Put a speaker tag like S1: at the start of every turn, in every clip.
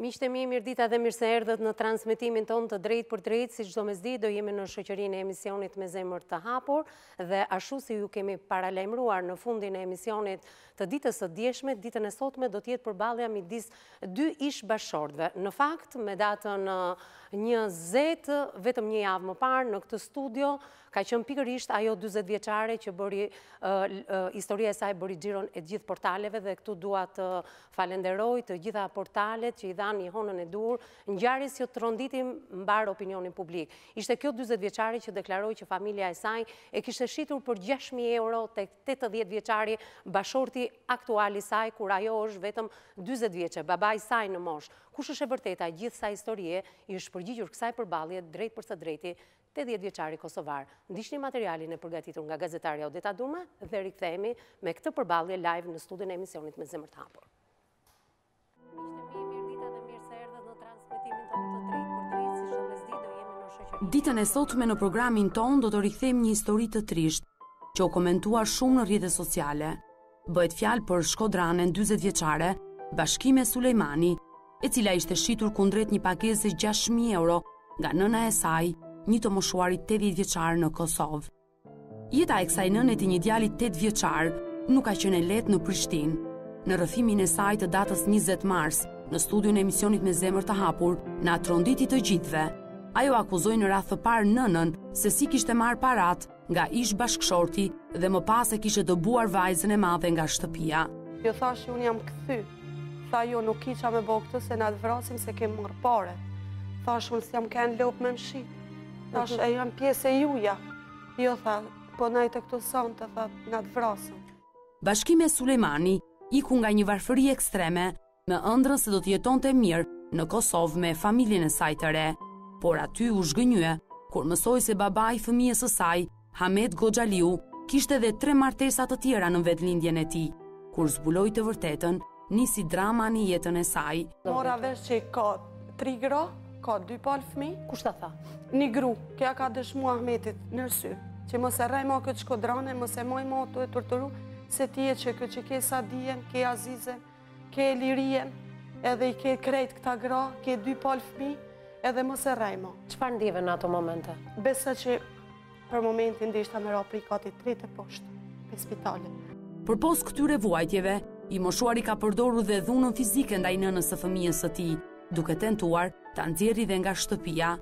S1: Miqtë e mi, mirëdita dhe mirë se erdhët në transmitimin tonë të drejtpërdrejtë, si çdo mesditë, do jemi në shoqërinë e emisionit me zemër të hapur, dhe ashtu si ju kemi paralajmëruar në fundin e emisionit të ditës së djeshme, ditën e sotme do të jetë përballja midis dy ish-bashkëshortëve. Në fakt, me datën njëzet, vetëm një javë më parë, në këtë studio, ka qenë pikërisht ajo 40 vjeçare që bëri historia e saj bëri xhiron e të gjithë portaleve dhe këtu dua të Falënderoj të gjitha portalet që i dhanë jehonën e duhur ngjarjes që tronditi mbarë opinionin publik. Ishte kjo dyzet vjeçare që deklaroi që familja e saj e kishte shitur për gjashtë mijë euro tek tetëdhjetë vjeçari bashorti aktual i saj kur ajo është vetëm dyzet vjeçe, baba i saj në moshë. Kush është e vërteta e gjithë kësaj historie i është përgjigjur kësaj përballje drejtpërsëdrejti tetëdhjetë vjeçari kosovar, ndiqni materialin e përgatitur nga gazetarja Odeta Duma dhe rikthehemi me këtë përballje live në studion e emisionit Me Zemër të Hapur.
S2: Ditën e sotme në programin tonë do të rikthejmë një histori të trishtë, që u komentua shumë në rrjetet sociale, Bëhet fjalë për shkodranen dyzet vjeçare, Bashkime Sulejmani, e cila ishte shitur kundrejt një pagese 6.000 euro nga nëna e saj, një të moshuari 80 vjeçar në Kosovë. Jeta e kësaj nëne të një djali 8 vjeçar nuk ka qenë e lehtë në Prishtinë. Në rrëfimin e saj të datës 20 mars, në studion e emisionit me zemër të hapur, na tronditi të gjithëve, ajo akuzoi në radhë të parë nënën se si kishte marrë paratë nga ish-bashkëshorti dhe më pas e kishte dëbuar vajzën e madhe nga shtëpia.
S3: Jo thash unë jam kthy, tha jo nuk ki ça me bo këtë se na të vrasim se kem marrë pare. Thash unë s'jam kenë lopë me m'shit, thash jam pjesë e juja. Jo tha, po nejte këtu sonte tha na të vrasim.
S2: Bashkime Sulejmani, iku nga një varfëri ekstreme, me ëndrrën se do të jetonte mirë në Kosovë me familjen e saj të re. Por aty u zhgënjye, kur mësoi se babai i fëmijës së saj, Hamet Goxhaliu, kishte edhe tre martesa të tjera në vendlindjen e tij. Kur zbuloi të vërtetën, nisi drama në jetën e saj.
S3: Mora vesh që ka tri gra, ka dy palë fëmi.
S1: Kush ta tha?
S3: Një gru, kjo ka dëshmu Ahmetit në sy, që mos e rrej ma këtë shkodrane, mos e maj ma të torturu, se ti e që këtë që ke Sadijen, ke Azizen, Ke Lirien, edhe i ke krejt këta gra, ke dy palë fmi, edhe mos e rrej
S1: ma. Çfarë ndive në ato momente?
S3: Beso që për momentin deshta me ra prej katit 3 e poshtë, te
S2: spitali. Përpos këtyre vuajtjeve, i moshuari ka përdorur dhe dhunën fizike ndaj nënës së fëmijës së tij, duke tentuar ta nxjerrë dhe nga shtëpia.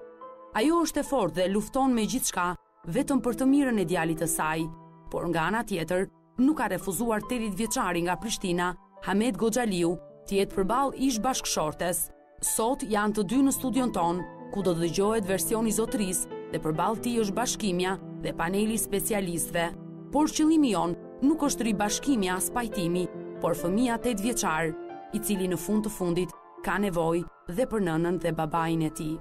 S2: Ajo është e fortë dhe lufton me gjithçka vetëm për të mirën e djalit të saj, por nga ana tjetër nuk ka refuzuar tetëdhjetëvjeçari nga Prishtina, Ahmet Goxhaliu, të jetë përballë ish-bashkëshortes. Sot janë të dy në studion tonë, ku do të dëgjohet versioni i zotërisë dhe përballë tij është bashkimja dhe paneli i specialistëve. Por qëllimi jonë nuk është ribashkimi as pajtimi, por fëmija 8 vjeçar, i cili në fund të fundit ka nevojë dhe për nënën dhe babain e tij.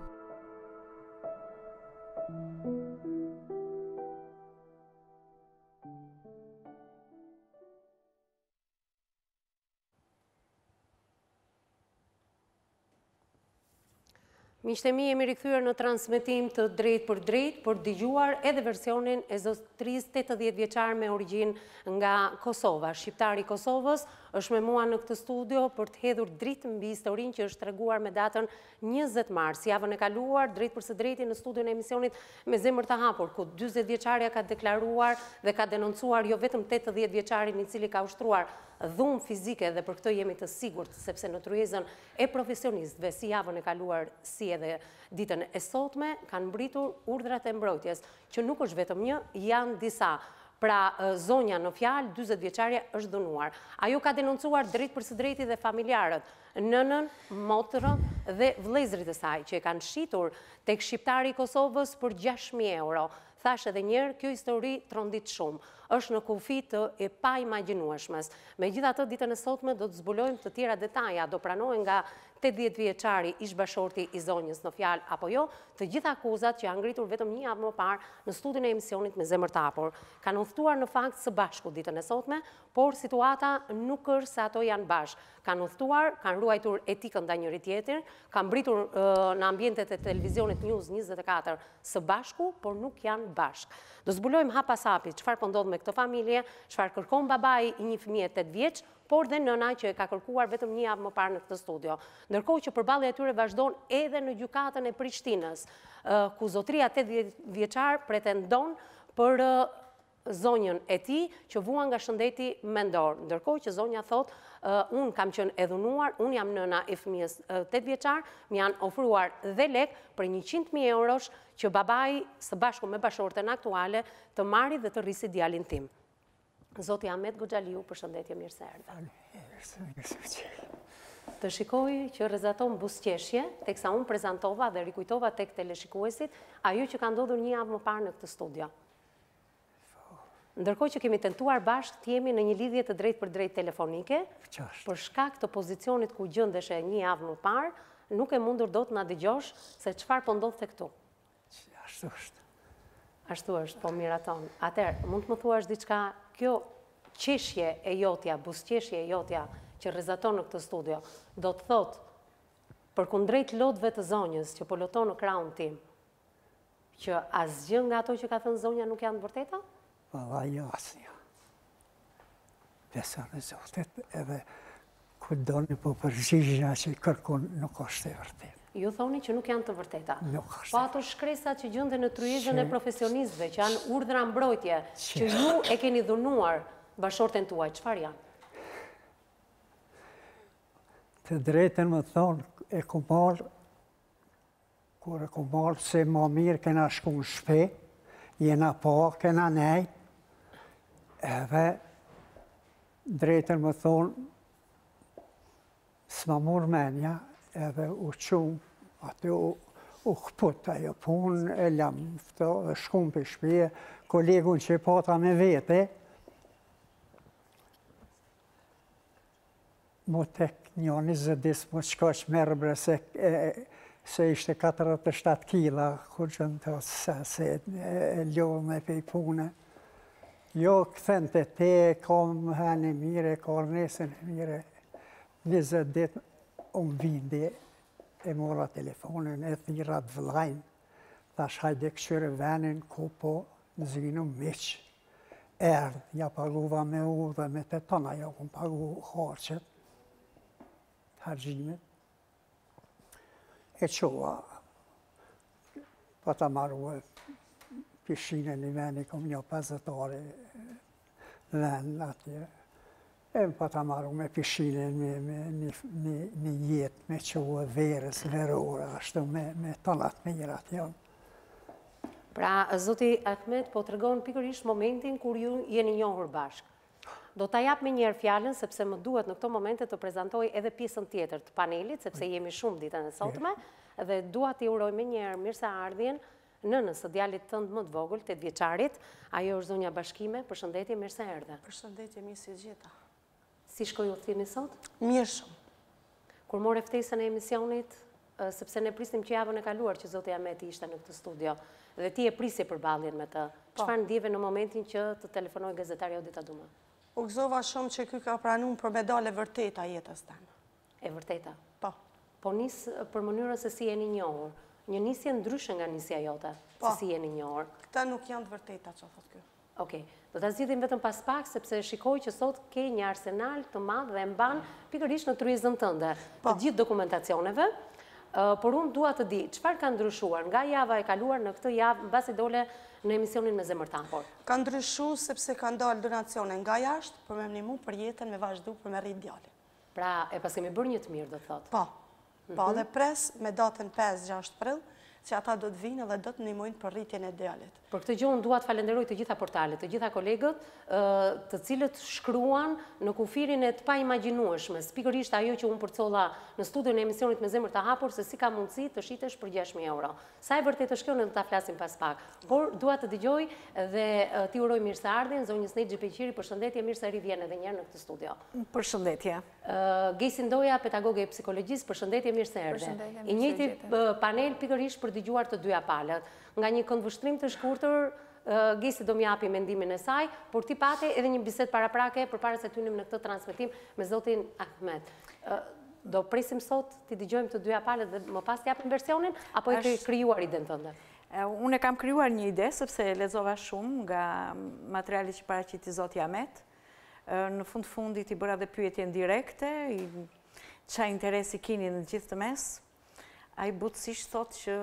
S1: Miq të mi, jemi rikthyer në transmetim të drejtpërdrejtë, për dëgjuar edhe versionin e zotërisë 80 vjeçar me origjinë nga Kosova. Shqiptari i Kosovës është me mua në këtë studio për të hedhur dritë mbi historinë që është treguar me datën Njëzet mars, javën e kaluar, drejtpërsëdrejti në studion e emisionit Me Zemër të Hapur, ku dyzet vjeçarja ka deklaruar dhe ka denoncuar jo vetëm tetëdhjetë vjeçarin i cili ka ushtruar dhunë fizike dhe për këtë jemi të sigurt sepse në tryezën e profesionistëve si javën e kaluar si edhe ditën e sotme kanë mbërritur urdhrat e mbrojtjes që nuk është vetëm një janë disa Pra, zonja në fjalë, dyzet vjeçarja është dhunuar. Ajo ka denoncuar drejtpërsëdrejti dhe familjarët, nënën, motrën dhe vëllezërit e saj që e kanë shitur tek shqiptari i Kosovës për gjashtë mijë euro. Thashë edhe një herë, kjo histori trondit shumë. Është në kufi të e paimagjinueshmes. Megjithatë, ditën e sotme do të zbulojmë të tjera detaje, a do pranohen nga tetëdhjetë vjeçari ish-bashkëshorti i zonjës në fjalë apo jo, të gjitha akuzat që janë ngritur vetëm një javë më parë në studion e emisionit Me Zemër të Hapur, kanë udhëtuar në fakt së bashku ditën e sotme, por situata nuk është se ato janë bashkë, kanë udhëtuar, kanë ruajtur etikën ndaj njëri-tjetrit, kanë mbërritur në ambientet e televizionit News njëzet e katër së bashku, por nuk janë bashkë. Do zbulojmë hap pas hapi çfarë po ndodh me këtë familje, çfarë kërkon babai i një fëmije tetë vjeç, por dhe nëna që e ka kërkuar vetëm një javë më parë në këtë studio. Ndërkohë që përballja e tyre vazhdon edhe në gjykatën e Prishtinës, ku zotëria tetëdhjetë vjeçar pretendon për zonjën e tij që vuan nga shëndeti mendor, ndërkohë që zonja thotë unë kam qenë e dhunuar, unë jam nëna e fëmijës tetë vjeçar, më janë ofruar dhe lekë prej njëqind mijë eurosh që babai së bashku me bashkëshorten aktuale të marrë dhe të rrisë djalin tim. Zoti Ahmet Goxhaliu, përshëndetje, mirë se erdhe. Të shikoj që rrezaton buzëqeshje, teksa unë prezantova dhe rikujtova tek teleshikuesit ajo që ka ndodhur një javë më parë në këtë studio. Ndërkohë që kemi tentuar bashkë të jemi në një lidhje të drejtpërdrejtë telefonike, për shkak të pozicionit ku gjendeshe një javë më parë, nuk e mundur dot të na dëgjosh se çfarë po ndodhte këtu.
S4: Ashtu është.
S1: Ashtu është, po miraton. Atëherë, mund të më thuash diçka kjo qeshje e jotja, buzëqeshje e jotja që rrezaton në këtë studio, do të thotë përkundrejt lotëve të zonjës që po loton në krahun tim, Që asgjë nga ato që ka thënë zonja nuk janë të
S4: vërteta? Valla jo asnjë. Besa në Zotin edhe ku doni po përgjigjna që kërrkun nuk është e vërtetë.
S1: Ju thoni që nuk janë të vërteta.
S4: Nuk është.
S1: Po ato shkresa që gjenden në tryezën e profesionistëve, që janë urdhra mbrojtje, që ju e keni dhunuar bashkëshorten tuaj, çfarë janë?
S4: Të drejtën me thonë e kom marrë Kur e kom marr se ma mirë kena shku në shpi, jena pa, kena nejt, edhe drejtën me thonë, s'ma mor menja, edhe u çum, aty u u këput ajo punë, e lam, shkum për shpie, kolegun që e pata me vete, Mu tek njo njëzet ditë mu çka merr bre se se ishte katërdhjetë e shtatë kila kur gjënë të sa se e lodhme pej pune. Jo kthen të te e kam venin e mirë, e kam nenën e mirë. Njëzet ditë unë vindi e mora telefonin e thirra të vlajnë. Thashë hajde kqyre venin ku po nëzinu miqë. Erdh, ia pagova me udhë me të tona, ia kom pagu harxhet, harxhimet. E çova, pata maru e pishinë një veni, kom nja pesëdhjetë ari, ven atje, E pata maru me pishinë, me nejt, me çu, verës, verore, ashtu me tonat me njërat.
S1: Pra, zoti Ahmet, po tregon pikërisht momentin kur ju jeni njohur bashkë. Do ta jap menjëherë fjalën, sepse më duhet në këto momente të prezantoj edhe pjesën tjetër të panelit, sepse jemi shumë ditën e sotme, dhe dua t'i uroj menjëherë mirëseardhjen Nënës së djalit tënd më të vogël, tetë vjeçarit. Ajo është zonja Bashkime. Përshëndetje, mirë se erdhe.
S3: Përshëndetje, mirë
S1: se ju gjeta. Si shkoi udhëtimi sot?
S3: Mirë shumë.
S1: Kur more ftesën e emisionit, sepse ne prisnim që javën e kaluar që zoti Ahmeti ishte në këtë studio, dhe ti e prisje përballjen me të, po. çfarë ndieve në momentin që të telefonoi gazetarja Odeta Duma?
S3: U gëzova shumë që ky ka pranu për me dalë e vërteta e jetës tonë.
S1: E vërteta.
S3: Po.
S1: Po nis për mënyrën se si jeni njohur. Një nisje ndryshe nga nisja jote, po. se si jeni njohur.
S3: Këta nuk janë të vërteta që thotë kjo.
S1: Ok, do ta zgjidhim vetëm pas pak, sepse shikoj që sot ke një arsenal të madh dhe e mban pikërisht në tryezën tënde, po. të gjithë dokumentacioneve, por unë dua të di, çfarë ka ndryshuar nga java e kaluar në këtë javë, mbasi dole në emisionin Me zemër të hapur?
S3: Ka ndryshu sepse kanë dalë donacione nga jashtë, për me m'nimu për jetën me vazhdu për me rritë djalin.
S1: Pra, e paskemi bërë një të mirë, do të thotë.
S3: Po. Po, dhe pres me datën pesë, gjashtë prill, që ata do të vijnë dhe do të ndihmojnë për rritjen e djalit.
S1: Për këtë gjë unë dua të falenderoj të gjitha portalet, të gjitha kolegët, të cilët shkruan në kufirin e të paimagjinueshmes, pikërisht ajo që unë përcolla në studion e emisionit Me zemër të hapur se si ka mundësi të shitesh për gjashtë mijë euro. Sa e vërtetë është kjo ne do ta flasim pas pak. Por dua të dëgjoj dhe t'i uroj mirëseardhjen zonjës Nexhi Beqiri, përshëndetje, mirë se rivjen edhe një herë në këtë studio.
S5: Përshëndetje.
S1: Gejsi Ndoja, pedagoge e psikologjisë, përshëndetje, mirë se erdhe. Përshëndetje, mirë se ju gjeta. I njëjti panel pikërisht për t'dëgjuar të dyja palët. Nga një këndvështrim të shkurtër, Gejsi do m'japi mendimin e saj, por ti pate edhe një bisedë paraprake përpara se t'hynim në këtë transmetim me zotin Ahmet. Do presim sot t'i dëgjojmë të dyja palët dhe më pas t'japim versionin, apo e ke krijuar idenë tënde?
S5: Unë e kam krijuar një ide, sepse e lexova shumë nga materiali që paraqiti zoti Ahmet. Ëh, Në fund fundit i bëra dhe pyetjen direkte, ça interesi kini në gjithë këtë mes, ai butësisht thotë që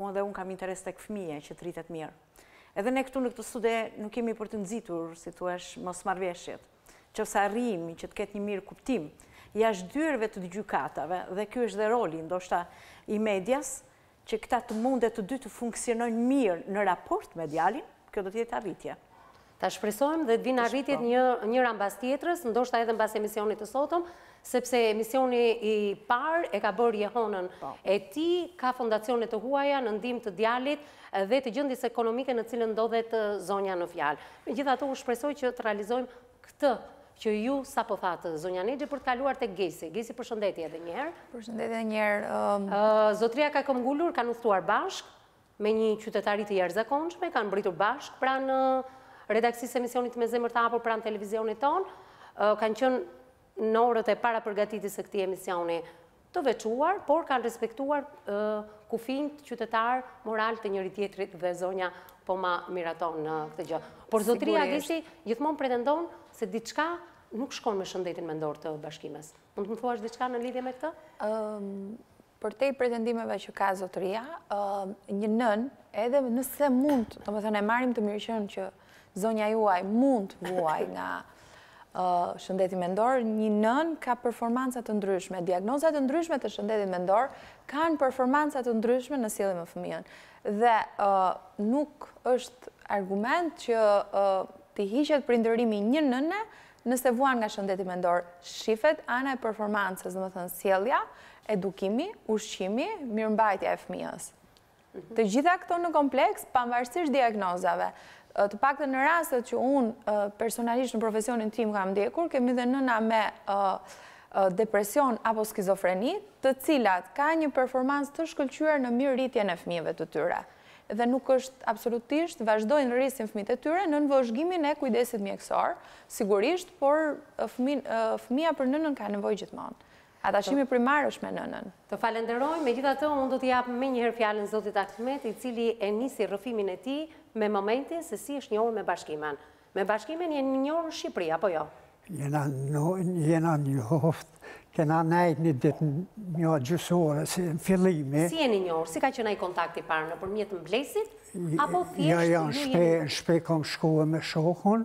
S5: unë dhe unë kam interes tek fëmija që të rritet mirë. Edhe ne këtu në këtë studio nuk jemi për të nxitur, si t'thuash, mosmarrëveshjet, qoftë se arrijmë që të ketë një mirëkuptim, jashtë dyerve të gjykatave, dhe ky është dhe roli, ndoshta i medias, që këta të munden të dy të funksionojnë mirë në raport me djalin, kjo do të jetë arritje.
S1: Ta shpresojmë dhe t'vijnë arritjet njëra mbas tjetrës, ndoshta edhe mbas emisionit të sotëm, sepse emisioni i parë e ka bërë jehonën po. e tij, ka fondacione të huaja në ndihmë të djalit dhe të gjendjes ekonomike në t'cilën ndodhet zonja në fjalë. Megjithatë unë shpresoj që të realizojmë Këtë që ju sapo thatë, zonja Nexhi, për të kaluar tek Gejsi. Gejsi, përshëndetje edhe një
S6: herë. Përshëndetje edhe një herë.
S1: Zotëria ka këmbëngulur, kanë udhëtuar bashkë me një qytetari të jashtëzakonshme, kanë mbritur bashkë pranë redaksisë së emisionit Me zemër të hapur pranë televizionit tonë, kanë qenë në orët e parapërgatitjes së këtij emisioni të veçuar, por kanë respektuar kufijtë qytetarë moralë të njëri-tjetrit dhe zonja po ma miraton në këtë gjë. Por zotëria, Gejsi, gjithmonë pretendon se diçka nuk shkon me shëndetin mendor të Bashkimes. Mund të më thuash diçka në lidhje me këtë?
S6: Përtej pretendimeve që ka zotëria, një nënë, edhe nëse mund, domethënë e marrim të mirëqenë që Zonja juaj mund të vuaj nga shëndeti mendor, një nën ka performanca të ndryshme. Diagnoza të ndryshme të shëndetit mendor kanë performanca të ndryshme në sjellje me fëmijën. Dhe nuk është argument që t'i hiqet prindërimi një nëne nëse vuan nga shëndeti mendor. Shifet ana e performancës, domethënë, sjellja, edukimi, ushqimi, mirëmbajtja e fëmijës. Të gjitha këto në kompleks, pavarësisht diagnozave. Të paktën në rastet që unë personalisht në profesionin tim kam ndjekur, kemi dhe nëna me depresion apo skizofreni, të cilat kanë një performancë të shkëlqyer në mirërritjen e fëmijëve të tyre. Dhe nuk është absolutisht, vazhdojnë rrisin fëmijët e tyre nën vëzhgimin e kujdesit mjekësor, sigurisht, por fëmija për nënën ka nevojë gjithmonë. Atashimi primar është me nënën.
S1: Të falenderoj, megjithatë unë do t'i jap menjëherë fjalën zotit Ahmet, i cili e nisi rrëfimin e tij me momentin se si është njohur me Bashkimen. Me Bashkimen jeni njohur në Shqipëri, apo jo?
S4: Jena jena njoft, kena nejt një ditë një gjys ore si në fillimi.
S1: Si jeni njohur? Si ka qenë ai kontakt i parë, nëpërmjet mblesit apo thjesht ju
S4: jeni Jo, jo, në shpi, në shpi kom shku me shokun,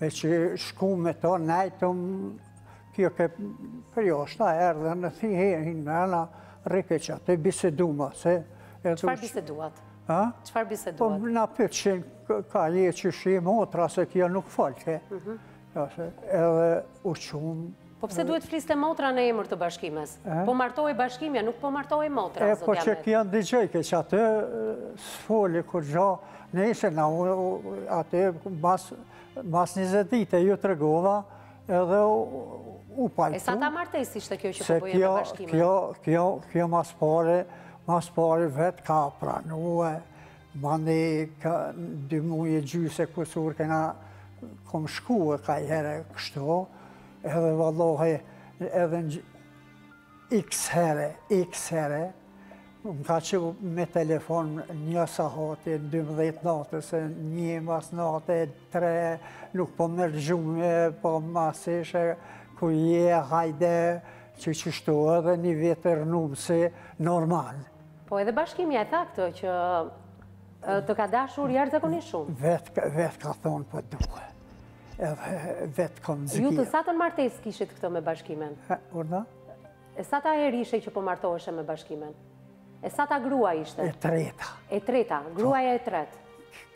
S4: Edhe shkum me to nejtëm, kjo ke përjashta erdh edhe hini në ena rrike qaty, bisedum se...
S1: Qëfar biseduat?
S4: Ha?
S1: Çfarë biseduat? Po
S4: na pytke ka je qysh je motra se kjo nuk folte. Mhm. Edhe u çum,
S1: Po pse duhet të fliste motra në emër të Bashkimes? Po martohej Bashkimja, nuk po martohej motra,
S4: zoti Ahmet. E, po që kjo na dëgjojke, qaty s'foli kurgjo, në ishe në atë mas 20 dite ju tregova, edhe u pajtu.
S1: E sata martesë ishte kjo që po bëje me Bashkimen?
S4: Kjo, kjo, kjo mas pare, mas pare vetë ka pranue, Mandej dy muaj e gjysë e kusur kena kom shku e kajherë kështu, edhe valohi edhe në x herë, x herë, më ka çu me telefon një sahati, 12 e natës, një mas nate, tre, nuk po m'merr gjumi, po masishe, ku je, hajde, qe qështu edhe një vjetë rrnum si normal.
S1: Po edhe Bashkimja e tha këtë që të ka dashur jashtëzakonisht shumë.
S4: Vetë ka thonë për po duke. Edhe vetë ka nëzikje.
S1: Ju të satën martesë kishit këtë me Bashkimen?
S4: Urna?
S1: E sata herë ishte që po martoheshe me Bashkimen? E sata grua ishte?
S4: E treta.
S1: E treta, gruaja e tret.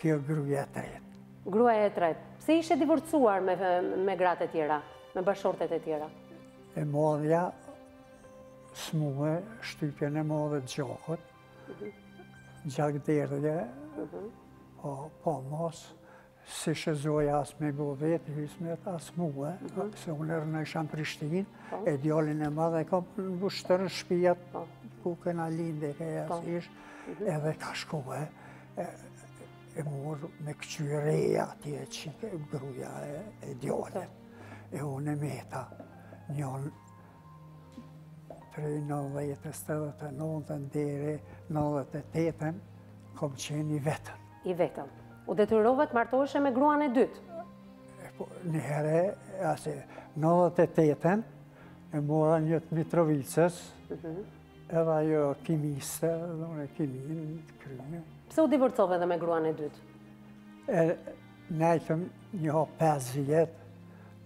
S4: Kjo gruaja e tret.
S1: Gruaja e tret. Pse ishe divorcuar me gratë e tjera, me bashkëshortet e tjera?
S4: E modhja, Smue, shtypjen e modhe të gjokut, gjakderdhje, mhm. po, po mos, s'ish e zoja as me bo vetë hysmet, as mu, mhm. se une rrnojsha n'Prishtinë, po. e djalin e madh e kam n'Vushtrri n'shpijat, po. ku kena lind e, ke e po. asi ish, mhm. edhe ka shku e, e mur me kqyr ajo atje qikë, gruja e djalit, e unë e meta, njën Prej 1979-ën deri 98-ën, kom qenë i vetëm.
S1: I vetëm. U detyrove të martoheshe me gruan e dytë?
S4: Po, një herë, asi, 98-ën, e mora një të Mitrovicës, mhm. edhe ajo kimiste, dhe une kimin, të kryme.
S1: Pse u divorcove dhe me gruan e dytë?
S4: E, nejtëm njo 5 vjet,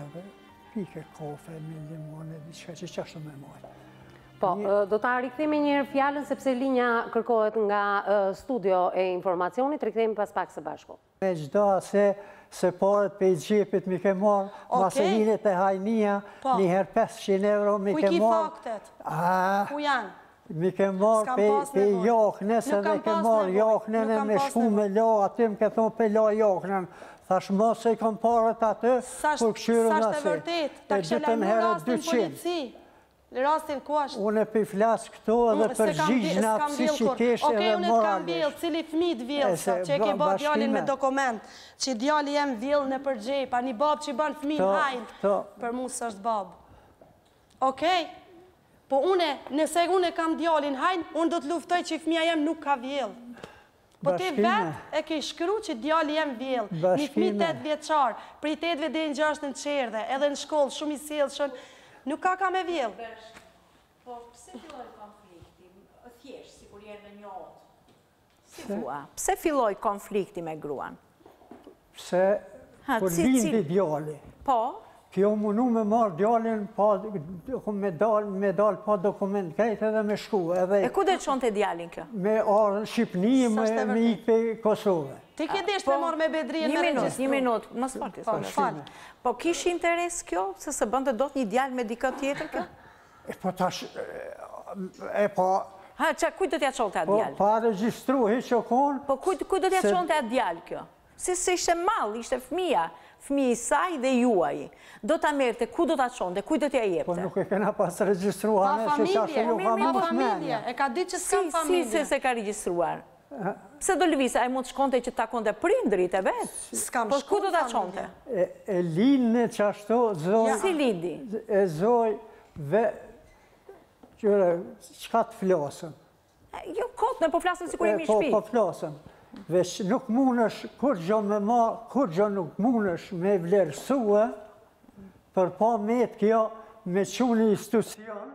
S4: Edhe pike kofe me limon, diçka që qashtu me marë.
S1: Po, do ta rikthejmë njëherë fjalën, sepse linja kërkohet nga studio e informacionit, rikthehemi pas pak së bashku.
S4: Me çdo asi se paret pej xhepit m'i ke marrë,
S3: masi
S4: hine te hajnia,
S3: po.
S4: njëherë 500 euro m'i ke marrë.
S3: Ku i ki faktet? Ku janë?
S4: M'i ke marrë
S3: pej
S4: jakne, se
S3: e
S4: ke
S3: marrë
S4: jaknen,
S3: në
S4: me shku me la, aty më ke thonë pe laj jaknen, thash mo se i kom paret aty, kur kqyri
S3: në asi.
S4: S'asht
S3: e vërtetë, ta kish lajmru rastin n'polici, në rastin ku
S4: asht. Une pi flas këto edhe
S3: përgjigje
S4: n'njëfarë
S3: sensi
S4: që
S3: i
S4: kesh edhe
S3: moralisht. Okej, une s'kam
S4: vjedh,
S3: cili fmi të
S4: vjedh,
S3: sa që e ke bo djalin me dokument, që djali jem vjedh në përgjej, po një babë që i ban fmit
S4: hajna,
S3: për mu s'është babë. Ok Po une, nëse une kam djalin hajn, unë do të luftoj që fëmija jem nuk ka vjedh. Po ti vet e ke shkru që djali jem vjedh. Një
S4: fëmi
S3: tetë vjeçar, prej tetëve deri në gjashtë në çerdhe, edhe në shkollë, shumë i sjellshëm, nuk ka ku me vjedh.
S5: Po pse filloi konflikti? Thjesht, sikur je në një otë. Si thua, pse filloi konflikti me gruan? Pasi,
S4: kur lindi djali.
S5: Po?
S4: Kjo munu me marrë djalin, me dalë pa dokument, kajtë edhe me shku.
S5: E ku do e çonte djalin kjo?
S4: Me ardh në
S3: Shqipni,
S4: me
S3: ik
S4: prej Kosove.
S3: Ti ke dasht po, me marrë me
S5: Bedrijen
S3: me regjistru?
S5: Një minut, një minut,
S3: më
S5: së
S3: pari,
S5: po, po kish interes kjo, se s'e bënte dot një djalë me dikë tjetër kjo?
S4: E po tash, e po...
S5: Ha, ça, kujt do t'ja çonte atë djalë?
S4: Po, pa regjistru, hiq o konë...
S5: Po, kujt do t'ja çonte atë djalë kjo? Si, se s'ishte mall, ishte fmija, fmija i saj dhe juaj. Do ta merrte, ku do ta çonte, kujt do t'ja jepte?
S4: Po, nuk e kena pas
S3: regjistru,
S4: anë, që
S3: qashtu
S4: ju ka
S3: mush
S4: menja.
S3: E ka dit që s'kam familje.
S5: Si,
S3: si,
S5: si s'e ka regjistruar? Pse do lëvizte, ai mund të shkonte që të takonte prindërit e
S3: vet,
S5: por ku do ta çonte?
S4: E lindni qashtu zoj.
S5: Si lindi?
S4: E zoj ve qyre çka të flasën.
S5: Jo kot, po ne po flasim
S4: sikur
S5: jemi në
S4: shtëpi. Po
S5: po
S4: flasim. Veç nuk mundesh kurgjë me ma, kurgjë nuk mundesh me vlerësue, për pa metë kjo me çu n'institucion.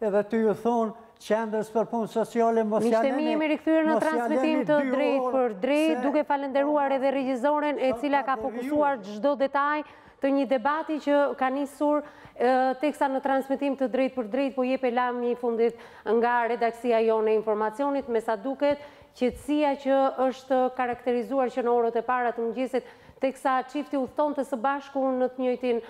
S4: Edhe ty ju thonë qendrës për punë sociale mos ja
S1: lëni. Miqtë e mi jemi rikthyer në transmetim të drejtë për drejtë duke falënderuar edhe regjizoren e cila ka fokusuar çdo detaj të një debati që ka nisur teksa në transmetim të drejtpërdrejtë po jepej lajmi i fundit nga redaksia jonë e informacionit me sa duket Qetësia që është karakterizuar që në orët e para të mëngjesit, teksa çifti udhëtonte së bashku në të njëjtin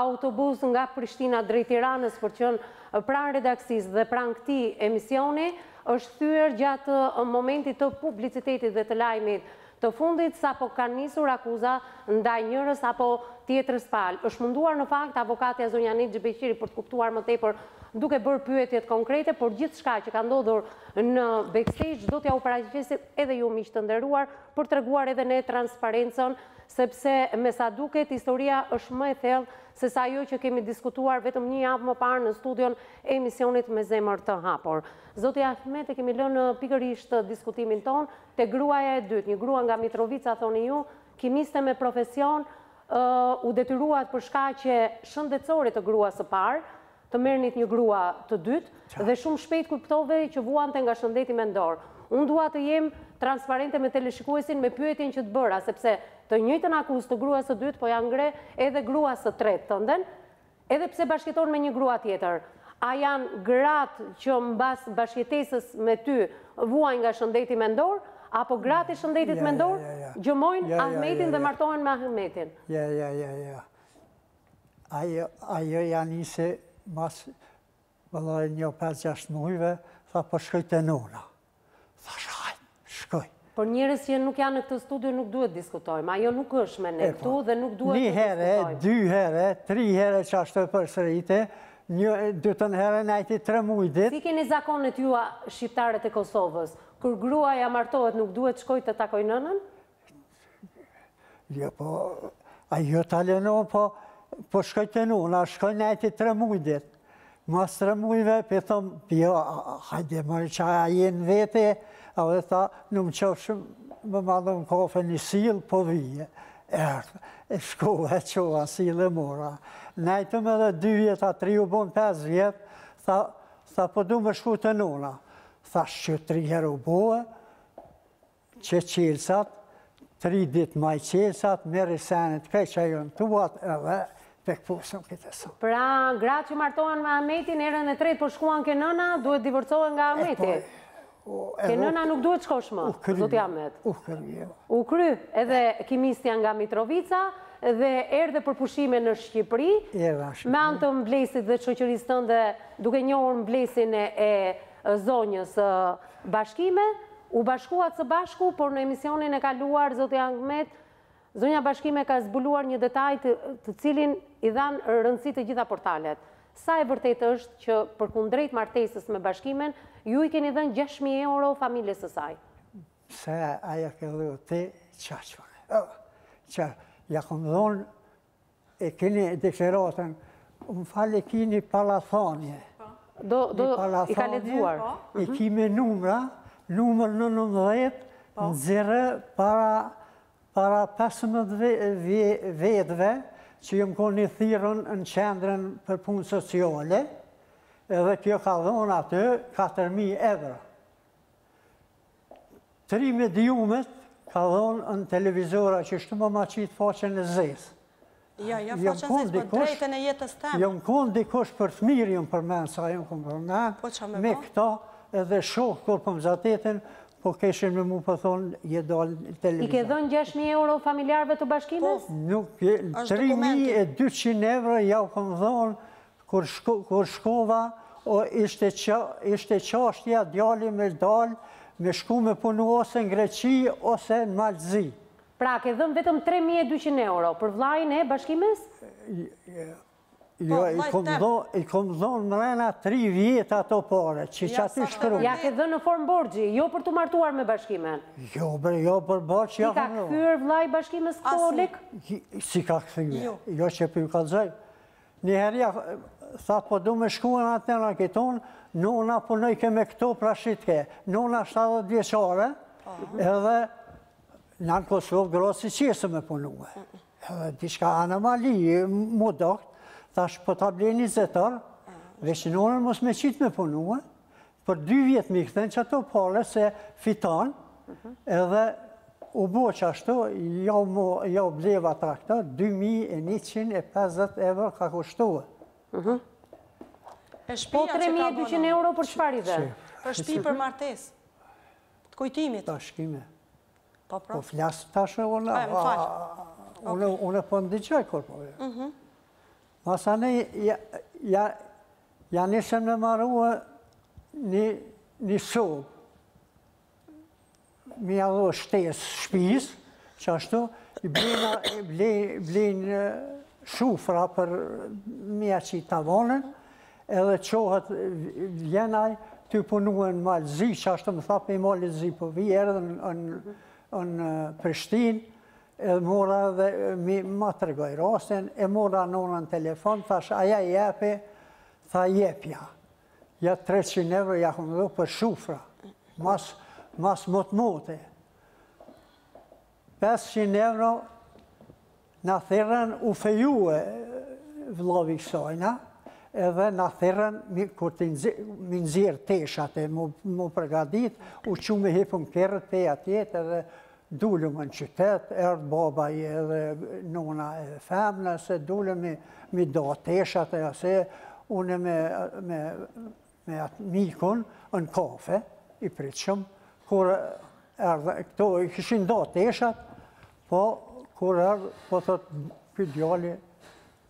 S1: autobus nga Prishtina drejt Tiranës për të qenë pranë redaksisë dhe pranë këtij emisioni, është thyer gjatë momentit të publicitetit dhe të lajmit të fundit, sapo kanë nisur akuza ndaj njërës apo tjetrës palë. Është munduar në fakt avokatja zonja Nexhi Beqiri për të kuptuar më tepër duke bërë pyetjet konkrete, por gjithçka që ka ndodhur në backstage do t'jua paraqesim edhe ju miq të nderuar për të treguar edhe ne transparencën sepse me sa duket historia është më e thellë sesa ajo që kemi diskutuar vetëm një javë më parë në studion e emisionit me zemër të hapur. Zoti Ahmet e kemi lënë pikërisht diskutimin tonë te gruaja e dytë, një grua nga Mitrovica thoni ju, kimiste me profesion, u detyruat për shkaqe shëndetësore të gruas së parë, të merrnit një grua të dytë dhe shumë shpejt kuptove që vuante nga shëndeti mendor. Unë dua të jem transparente me teleshikuesin me pyetjen që të bëra, sepse të njëjtën akuzë të gruas së dytë po ia ngre edhe gruas së tretë tënden, edhe pse bashkëjeton me një grua tjetër. A janë gratë që mbas bashkëjetesës me ty vuajnë nga shëndeti mendor, apo gratë e shëndetit mendor gjëmojnë Ahmetin dhe martohen me Ahmetin?
S4: Ajo ja nisi mas vëllaj një pesë gjashtë mujve, tha po shkoj te nona. Tha shaj, shkoj.
S1: Për njerëz që nuk janë në këtë studio nuk duhet të diskutojmë, ajo nuk është me ne këtu dhe nuk duhet
S4: të diskutojmë. Një herë, dy herë, tri herë qashtu e përsëritke, një dytën herë ndejti tre muj ditë.
S1: Si i keni zakonet ju shqiptarët e Kosovës, kur gruaja martohet nuk duhet shkojë të takojë nënën?
S4: Jo, po, a jo të alenon, po, po shkoj te nona, shkoj, nejti tre muj dit. Mas tre mujve, po i thom, jo, hajde, më në qaj, a je n'vete, a dhe tha, në më qofë shumë, më ma në kafe një silë, po vijë. Erë, e shko, e qo, a silë e mora. Nejtëm edhe dy vjet a tri, u bon pes vjet, tha, tha, po du me shku te nona. Thash, qy tri herë u bo, Qe çelsat, tri dit maj çelsat, merri senet prej që jon tuat edhe ik, po s'un kthe sot.
S1: Pra, gratë që martohen me Ahmetin, herën e tretë po shkuan ke nëna, duhet të divorcohen nga Ahmeti. Ke nëna nuk duhet të shkosh më, zoti Ahmet.
S4: U kry.
S1: U kry. Edhe kimistja nga Mitrovica dhe erdhe për pushime në Shqipëri, me anë të mblesit dhe shoqërisë tënde, duke njohur mblesin e zonjës. Bashkime, u bashkuat së bashku, por në emisionin e kaluar, zoti Ahmet, zonja Bashkime ka zbuluar një detaj të cilit i dhanë rëndësi të gjitha portalet. Sa e vërtetë është që përkundrejt martesës me Bashkimen, ju i keni dhënë gjashtë mijë euro familjes së saj?
S4: Se ia ke dhënë ti, çfarë çfarë? Ëh, që ia kam dhënë E kini deklaratën, m'fal, e kini ballë thanie.
S1: Do, do, i ka lexuar.
S4: Mhm. I kemi numra, numër në në mëdhet, po. nxirrë para, para 15 vetve, që jom konë i thirrun në qendrën për punë sociale, edhe kjo ka dhonë aty 4.000 euro. Te mediumet ka dhënë në televizora që shtu me ma qitë faqen e zezë.
S3: Jo, jo faqen e zezë, po të drejtën e jetës teme.
S4: Jom konë dikush për të mirë jom përmenë, sa jom konë përmenë. Po që me
S3: po?
S4: Me këta edhe shokë kur po më zatetin, po keshën me mu, po thonë, je dalë në televizor.
S1: I ke dhënë 6.000 euro familjarve të Bashkimes?
S4: Po, nuk, 3.200 euro jau kom dhënë, Kur shkova ishte çështja djali me dal me shku me punu ose në Greqi ose në Mal të Zi.
S1: Pra ke dhënë vetëm tre mijë e dyqind euro për vllain e Bashkimes?
S4: Jo, i kom dhënë mrena tri vjet ato pare, qe, që aty shkruan.
S1: Ia ke dhënë në formë borxhi, jo për t'u martuar me Bashkimen?
S4: Jo bre, jo për borxh
S1: ia kam dhënë. T'i ka kthyer vllai i Bashkimes këto lekë?
S4: S'i ka kthyer, jo që po ju kallxoj. Niherë ajo tha po du me shku në atë në kiton, nona punojke me këto, prashitke, nona 70 vjeçare, edhe na në Kosovë gra s'i qesim me punue. Edhe dishka anomali, m'u dokt, thash po ta blej ni zetor, veç nonën mos m'e qitë me punue, Për dy vjetë m'i kthen qato pare se fiton, mhm. edhe u bo qashtu, jau bleva traktorin, 2.150 euro ka kushtu. Mhm.
S1: E shpia po, që ka bënë? Po 3.200 euro për çfarë i dhe?
S3: Për shpi për martesë. Të kujtimit.
S4: Ta shkime.
S3: Po, pra.
S4: Po flas tash, unë e për po ndëgjoj, kur po e. Mhm. Masanej ja ja nisëm me maru një një sobë. Me ja vu shtesë shpisë, qashtu, i blejnë, blejnë shufra për me ja qitë tavanin, edhe çohet vjen aj tu punu në Mal të Zi, qashtu më tha prej Malit të Zi, po vi erdhën në Prishtinë, E mora dhe m'ma tregoj rastin, e mora nonën në telefon, thashë a ja jepi, tha jepja. Ja 300 euro ja kom dhonë për shufra, mas, mas motmoti. 500 euro na thirrën u fejue vllavi i kësajna, edhe na thirrën, kur t'i nxjerrë teshat e m'u përgatit, u çum e hipëm n'kerr pej atjehit edhe Dulëm në qytet, erdh babai edhe nona e fëmija se dulëm me i da teshat e asi unë me me atë mikun në kafe, i pritshëm, kur erdh këta i kishin da teshat, po kur erdh po thot ky djali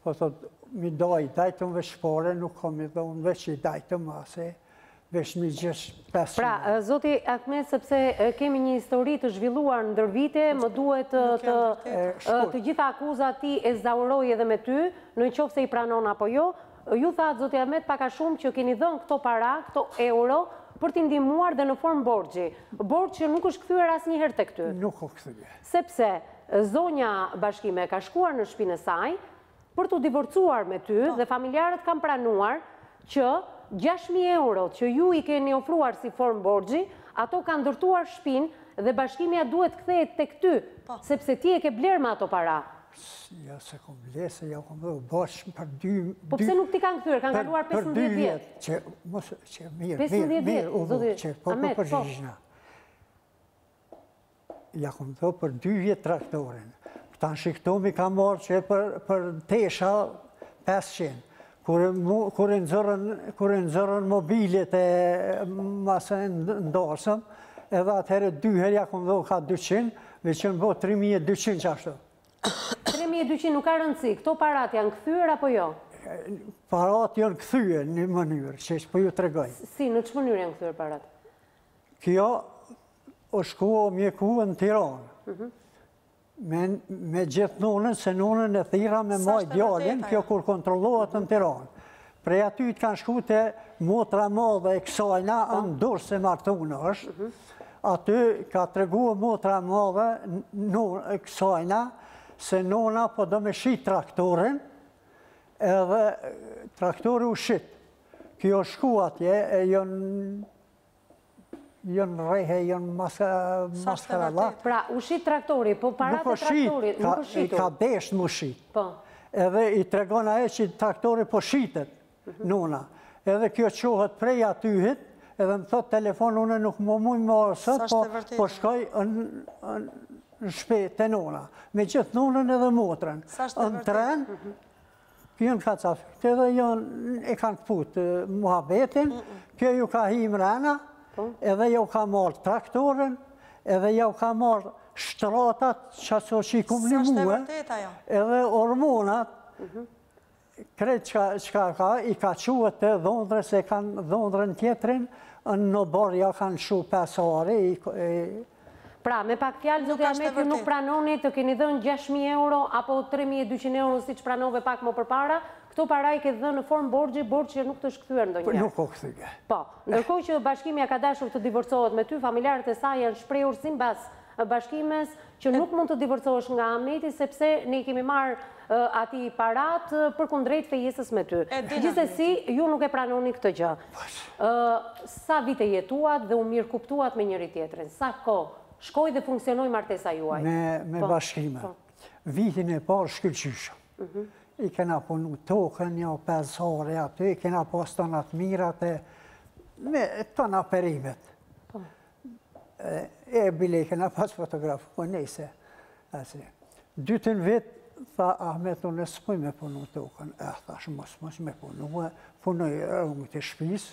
S4: Po thot, mi do i dajtëm veç pare, nuk ka mi dhonë, veç i dajtëm ase, veç një gjësh pesë.
S1: Pra, zoti Ahmet, sepse kemi një histori të zhvilluar ndër vite, më duhet që të gjitha akuzat t'i ezauroj edhe me ty, në qoftë se i pranon apo jo, ju thatë, zoti Ahmet, pak a shumë që keni dhënë këto para, këto euro, për t'i ndihmuar dhe në formë borxhi. Borxh që nuk është kthyer asnjëherë tek ty.
S4: Nuk o kthyer.
S1: Sepse zonja Bashkime ka shkuar në shpinë e saj për t'u divorcuar me ty dhe familjarët kanë pranuar që gjashtë mijë eurot që ju i keni ofruar si formë borxhi, ato kanë ndërtuar shpinë dhe Bashkimja duhet të kthehet tek ty, sepse ti e ke blerë me ato para.
S4: Jo se kom blerë, se ja kom dhënë borxh për dy,
S1: Po pse nuk t'i kanë kthyer, kanë kaluar për dy pesëmbëdhjetë vjet.
S4: vjet, që mos që mirë, mirë, mirë, u vë, që po po përgjigjesh na. Ja kom dhon për dy vjet traktorin. Tan shikëtumi ka marrë për tesha 500. Kur i nxorëm mobiljet e masandej, edhe atëherë dy herë ja kom dhon ka 200, që m'u bo 3200 që ashtu.
S1: 3200 nuk ka rëndësi, këto paratë janë kthyer apo jo?
S4: Paratë janë kthyer në një mënyrë, qysh po ju tregoj.
S1: Si, në ç'mënyrë janë kthyer paratë?
S4: Kjo, O shku te mjeku në Tiranë. Me gjithë nonën, se nonën e thirra me majt djalin, kjo kur kontrollohet në Tiranë. Prej aty kanë shku te motra madhe e ksajna, po. në dorë se martume është. Mhm. Aty ka tregu motra e madhe e ksajna, se nona po do me shit traktorin, edhe traktori u shit. Kjo shku atje e jon Jon rreh, jon maskaralla.
S1: Pra, u shit traktori, po paratë e traktorit, nuk u shit.
S4: Ka desht m'u shit. Po. Edhe i tregon ajo që traktori po shitet, mhm. nona. Edhe kjo çohet prej atyhit, edhe më thotë n'telefon, unë nuk muj më orësët, po, po shkoj në shpi te nona. Me gjithë nonën edhe motrën. Në tren, mhm. Kjo jon kacafyt, edhe jon e kanë këput muhabetin, kjo ju ka hi mrena, po. edhe jau ka marrë traktorin, edhe jau ka marrë shtratat që aso që i kumë ni muj, edhe ormanat, mhm. krejt çka ka, i ka çu te dhondri, se kanë dhondrin tjetrin, në oborr ja kanë shu pesë ari,
S1: Pra, me pak fjalë, zoti Ahmet, ju nuk pranoni të keni dhënë gjashtë mijë euro apo tre mijë e dyqind euro, siç pranove pak më përpara, këto para i ke dhënë në formë borxhi, borxh që nuk të është kthyer ndonjëherë.
S4: Po, nuk u kthye.
S1: Po. Ndërkohë që Bashkimja ka dashur të divorcohet me ty, familjarët e saj janë shprehur simbas Bashkimes që nuk mund të divorcohesh nga Ahmeti sepse ne i kemi marrë atij paratë përkundrejt fejesës me ty. Gjithsesi, ju nuk e pranoni këtë gjë. Sa vite jetuat dhe u mirëkuptuat me njëri-tjetrin? Sa kohë shkoi dhe funksionoi martesa juaj?
S4: Me Bashkimen. Vitin e parë shkëlqyshëm. I kena punu tokën, nja pesë ari aty, i kena pas tana të mirat e tana perimet. E, bile i kena pas fotografu, po nejse. T'dytin vit, tha Ahmet, unë s'po di me punu tokën. E, thashë, mos mos me punu, e punoj e unë të shpis,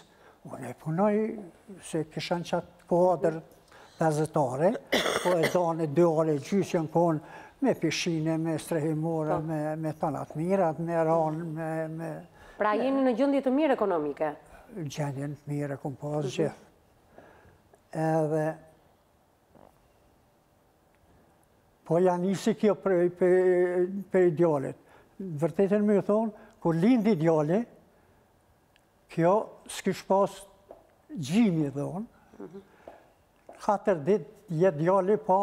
S4: unë e punoj, se kishe në qat kohë gazetare, po e dane dy ari e gjysë jon konë me pishine, me strehimore, po. me tana t'mirat, me ranë, me...
S1: Pra jeni në gjendje të mirë ekonomike?
S4: Gjendje të mirë e kom pas gjithë. Edhe po ja nisi kjo prej djalit. Vërtetën me thonë, kur lindi djali, kjo s'kish pas gji me i dhonë. Mhm. Katër dit, jet djali pa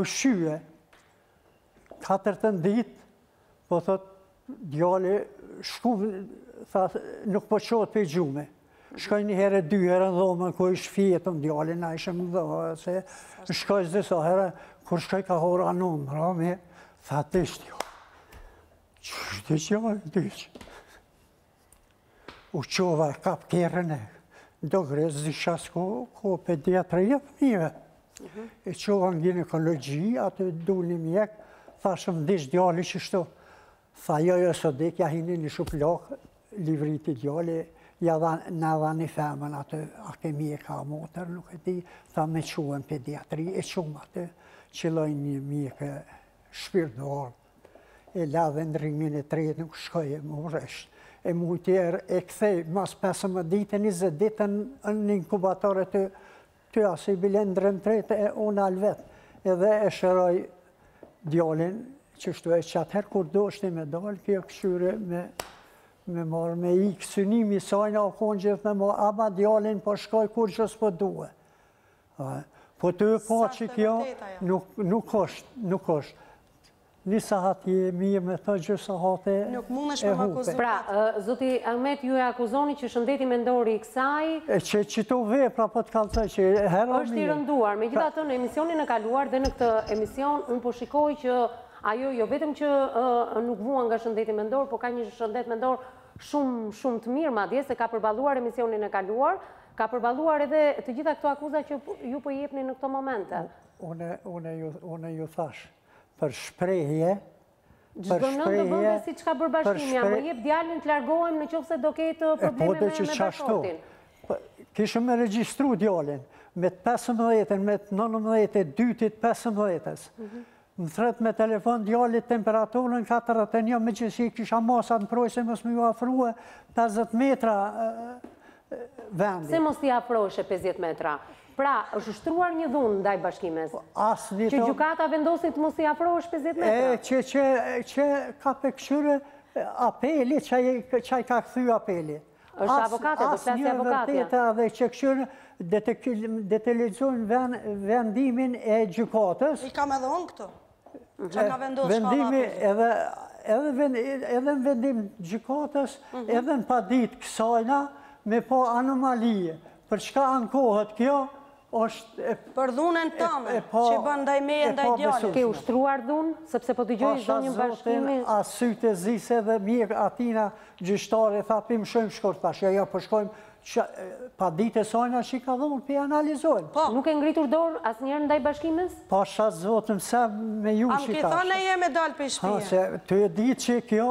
S4: ushqye. Katërten ditë, po thot, djali, shku, tha, nuk po qohet prej gjume. Shkoj një herë e dy herë në dhomë, ku ish fjetun djali, na ishë më dhohë, se shkoj zë disa herë, kur shkoj kah ora nonë mrame, tha, të ishtë jo. Që është të që, të ishtë. U çova kap kerrin e do grezë zi shasë ku ku pediatria e fëmive. Mhm. E çova në ginekologji, aty du një mjek, thashë më diq djali qështu. Tha jo, jo, s'ka dekë, ja hini një shuplakë, livriti djali, ja dha një femën aty, a ke mjek, a motër, nuk e di, tha me çue n' pediatri, e çumë aty, qëlloj një mjek e shtiri n'dorë. E la dhe në ndrrimin e tretë nuk shkoj e murësht. E muer e kthej mas 15 dite, 20 dite në inkubator e të ty asi bile ndrrim tretë e u nal vetë. Edhe e shëroj djalin qështu e qatëherë kur doshti me dalë, kjo kqyre me marrë me ikë, synimi saj u konë gjithë me marrë, ama djalin po shkoj kur s'po due. Po ty e paç kjo nuk është, nuk është. Një sahat je mirë me të gjysë sahat e hupe.
S3: Nuk mundësh ti me më akuzu.
S1: Pra, zoti Ahmet, ju e akuzoni që shëndeti mendor i kësaj.
S4: E qe qitu ve, pra po të kallëzoj që e herë mirë.
S1: është i rënduar. Megjithatë në emisionin e kaluar dhe në këtë emision, unë po shikoj që ajo jo vetëm që nuk vuan nga shëndeti mendor, por ka një shëndet mendor shumë, shumë të mirë, madje se ka përballuar emisionin e kaluar, Ka përballuar edhe të gjitha këto akuza që ju po jepni në këto momente.
S4: Unë ju thash, për shprehje,
S1: Çdo nënë do bënte siç ka bërë Bashkimja, më jep djalin të largohem në qoftë se do ketë po, probleme me bashkëshortin.
S4: Po, kishem me regjistru djalin, me të 15-ën, me të 19-ën, të dytit 15-ës. Mhm. Më thrret me telefon djalit temperaturën 41, megjithse kisha masat mbrojtëse mos me ju afrue 50 metra vendit.
S1: Se mos t'i afroshe 50 metra? Pra, është ushtruar një dhunë ndaj Bashkimes? Po, Asnjë Që gjukata vendosi të mos i afrosh 50
S4: metra? E, që, që, që ka përkqyrë apeli, që i ka kthy apeli.
S1: Është avokate, do flasë një
S4: avokate. Asnjë e vërtetë, edhe e ke qekshtu, le ta lexojnë vendimin e gjykatës.
S3: I kam edhe unë këtu. Ça ka vendosë shkalla e parë e gjykatës?
S4: Vendimi edhe edhe në vendim gjykatës, mhm. edhe në padi të kësajna, me pa anomali. Për çka ankohet kjo,
S3: Për dhunën tënde, që bën ndaj meje, ndaj djallit.
S1: Ke ushtruar dhunë, sepse po dëgjoj zonjën Bashkimi. Pasha zotin,
S4: a sytë e zez se dhe mirë, atina gjyqtari, tha, p'i bijmë shkurt, thash, jo, jo, po shkojmë, paditë e sajna që i ka dhunë, p'i analizojmë.
S1: Po. Nuk ke ngritur dorë, asnjëherë ndaj
S4: Bashkimes? Pasha zotin, se me ju që i
S3: thash. Am
S4: ki thonë e
S1: je me
S3: dalë prej shpije. Ha, se, ti e di që
S4: kjo,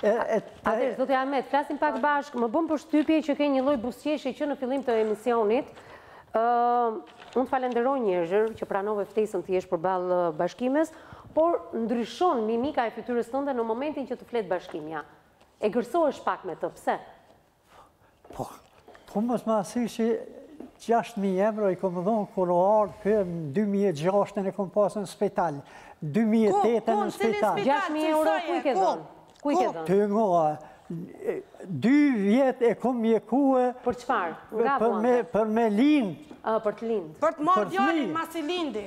S1: Atëherë, zoti Ahmet, flasim pak bashkë, më bën përshtypje që ke një lloj buzëqeshje që në fillim të emisionit. Unë të falenderoj njëherë që pranove ftesën të jesh përballë Bashkimes, por ndryshon mimika e fytyrës tënde në momentin që të flet Bashkimja. Egërsohesh pak me të, pse?
S4: Po, po mos ma asi që 6.000 euro i kom dhonë kur o ardhë, kur në 2006-n e kom pasë në spital, 2008 në spital.
S1: 6.000 euro ku i ke dhënë? Ku i ke dhënë?
S4: Të ngova, dy vjetë e kom mjekue...
S1: Për
S4: çfarë? Nga vuante?
S1: Për me lindë.
S3: Për të lindur. Për të marrë
S4: djalin, masi lindi.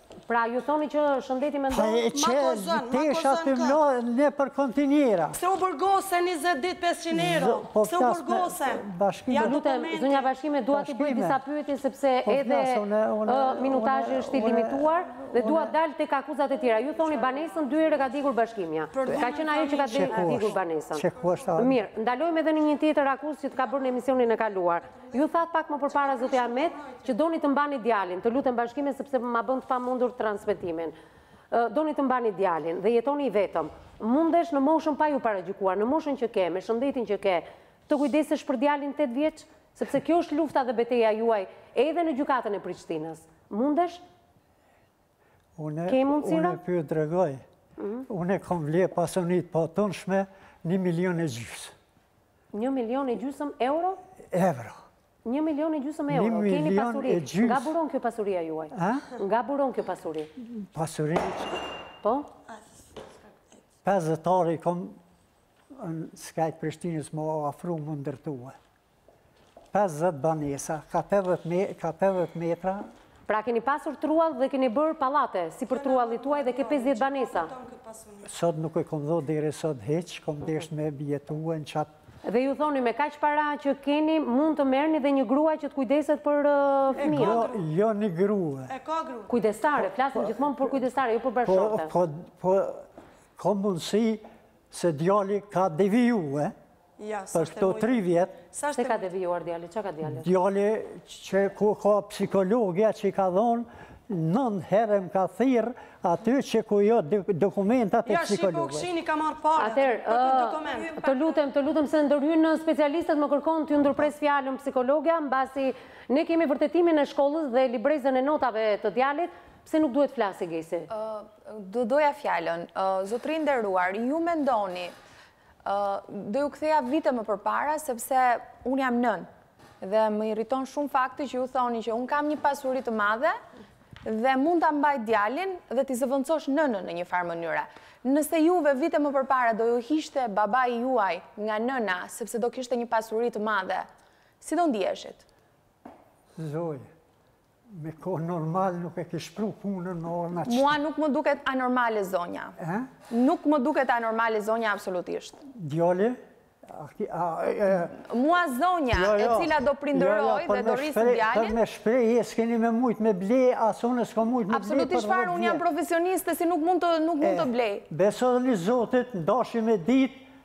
S1: Pra, ju thoni që shëndeti mendor?
S4: Pa e qëzë,
S3: pasha
S4: Zotin o nëpër kontinjera.
S3: Pse u burgose 20 ditë 500 euro?
S4: Po
S3: pse u burgose? Ja
S4: nuk
S1: e
S3: menti.
S1: Zonja Bashkime, dua t'i bëj disa pyetje, sepse
S4: po
S1: edhe minutazhi është i limituar, dhe dua t'dal tek akuzat e tjera. Ju thoni banesën, dy herë e ka djegur Bashkimja. Ka qenë ajo që ka
S4: djegur
S1: banesën. Mirë, ndalojmë edhe në një tjetër akuzë që t'ka bërë në emisionin e kaluar. Ju thatë pak më përpara zoti Ahmet që doni të mbani djalin, të lutem Bashkime sepse ma bën të pamundur transmetimin. Doni të mbani djalin dhe jetoni i vetëm. Mundesh në moshën pa ju paragjykuar, në moshën që ke, me shëndetin që ke, të kujdesesh për djalin tetë vjeç? Sepse kjo është lufta dhe beteja juaj edhe në gjykatën e Prishtinës. Mundesh?
S4: Unë
S1: po ju
S4: tregoj. Mhm. Unë e kom vlerën e pasurisë s'patundshme një milion e gjysë.
S1: Një milion e gjysëm euro?
S4: Euro.
S1: Një milion e gjysëm euro, keni pasuri. Nga buron kjo pasuria juaj? Nga buron kjo pasuri?
S4: Pasurinë?
S1: Po?
S4: 50 ari kom në skaj t'Prishtinës, m'kanë afru me m'ndërtue. Pesëdhjetë banesa, ka pesëdhjetë metra.
S1: Pra keni pasur truall dhe keni bërë pallate, sipër truallit tuaj dhe ke pesëdhjetë banesa.
S4: Sot nuk e kom dhon deri sot hiç, kom dashtë me jetue në qatë.
S1: Dhe ju thoni me kaq para që keni mund të merrni dhe një grua që të kujdeset për fëmijën.
S4: Jo një
S3: grua.
S1: Kujdestare, flasim gjithmonë për kujdestare, jo për bashkëshorte.
S4: Po, po, ka mundësi se djali ka
S3: devijue.
S4: Për këto tri vjet...
S3: Sa është
S1: ka devijuar djali, çka ka djali?
S4: Djali që ku ka psikologia që i ka dhonë, nonë herë m'ka thirr aty që ku jo dokumentat e
S3: psikologës. Ja,
S4: shiko,
S3: këshini ka marrë pare, për këtë dokument.
S1: Të lutem, të lutem se ndërhyjnë specialistët më kërkon t'ju ndërpres fjalën psikologia, mbasi ne kemi vërtetimin e shkollës dhe librezën e notave të djalit, Pse nuk duhet të flasi, Gesi?
S6: Do doja fjalën. Zotëri i nderuar, ju mendoni Do ju ktheja vite më përpara, sepse unë jam nënë. Dhe më irriton shumë fakti që ju thoni që unë kam një pasuri të madhe dhe mund ta mbaj djalin dhe t'i zëvendësosh nënën në një farë mënyre. Nëse juve vite më përpara do ju hiqte baba i juaj nga nëna, sepse do kishte një pasuri të madhe, si do ndiheshit?
S4: Zonjë, Me konë normal nuk e kish pru punën në orë në qëtë.
S6: Mua nuk më duket anormale zonja.
S4: E?
S6: Nuk më duket anormale zonja absolutisht.
S4: Djali?
S6: Mua zonja
S4: jo, jo.
S6: e cila do
S4: prindërojë,
S6: dhe do rrisi
S4: djalin... Për me shprej, e s'keni me mujt me ble, as unë s'ko mujt me ble...
S6: Absolutisht
S4: fare,
S6: unë jam profesioniste, ti nuk mund të blesh.
S4: Besoj dhe një Zotit, n'dashi me dit,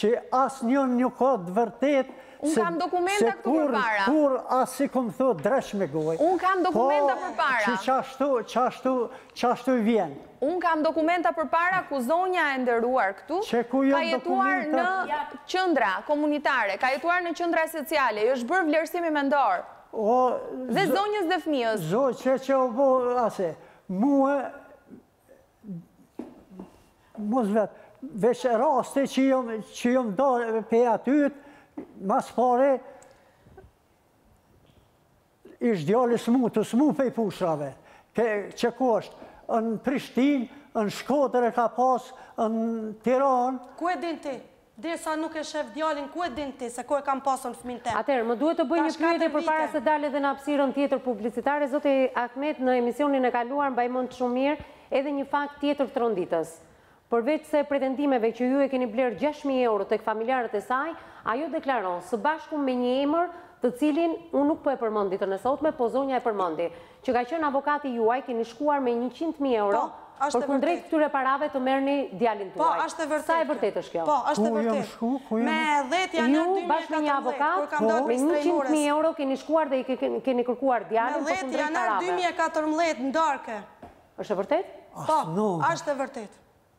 S6: Që
S4: asnjë nuk ka të vërtetë
S6: Unë kam dokumenta këtu përpara.
S4: Kur as s'i kum thon drejt me gojë.
S6: Unë kam dokumenta përpara.
S4: Po qashtu, qashtu, qashtu i vjen.
S6: Unë kam dokumenta përpara ku zonja e nderuar këtu ka jetuar në qendra komunitare, ka jetuar në qendra sociale, i është bërë vlerësimi mendor. Dhe zonjës dhe fëmijës.
S4: Zonjë, që që u bo ase, mu Mos vet, veç rastet që jam që jam dalë pej atyt, mas pare ish djali smut, smut pej puçrrave. Ke që ku është? Në Prishtinë, në Shkodër e ka pas, në Tiranë.
S3: Ku e din ti? Derisa nuk e shef djalin ku e din ti se ku e kam pas unë fëmijën tem.
S1: Atëherë, më duhet të bëj një pyetje përpara se të dal edhe në hapësirën tjetër publicitare, zoti Ahmet në emisionin e kaluar mbaj mend shumë mirë edhe një fakt tjetër tronditës. Përveçse pretendimeve që ju e keni blerë gjashtë mijë euro tek familjarët e saj, ajo deklaroi, së bashku me një emër të cilin unë nuk po e përmend ditën e sotme, po zonja e përmendi. Që ka qenë avokati juaj keni shkuar me njëqind
S3: mijë
S1: euro
S3: përkundrejt
S1: këtyre parave të merrni djalin tuaj. Sa e vërtetë është kjo?
S3: Po, është e vërtetë.
S1: Ju bashkë me një avokat me njëqind
S3: mijë
S1: euro keni shkuar dhe i keni kërkuar djalin
S3: përkundrejt
S1: parave.
S3: Me
S4: dhjetë
S3: janar dy mijë e
S4: katërmbëdhjetë në darkë. Është
S1: e vërtetë?
S3: Po, është e
S4: vërtetë.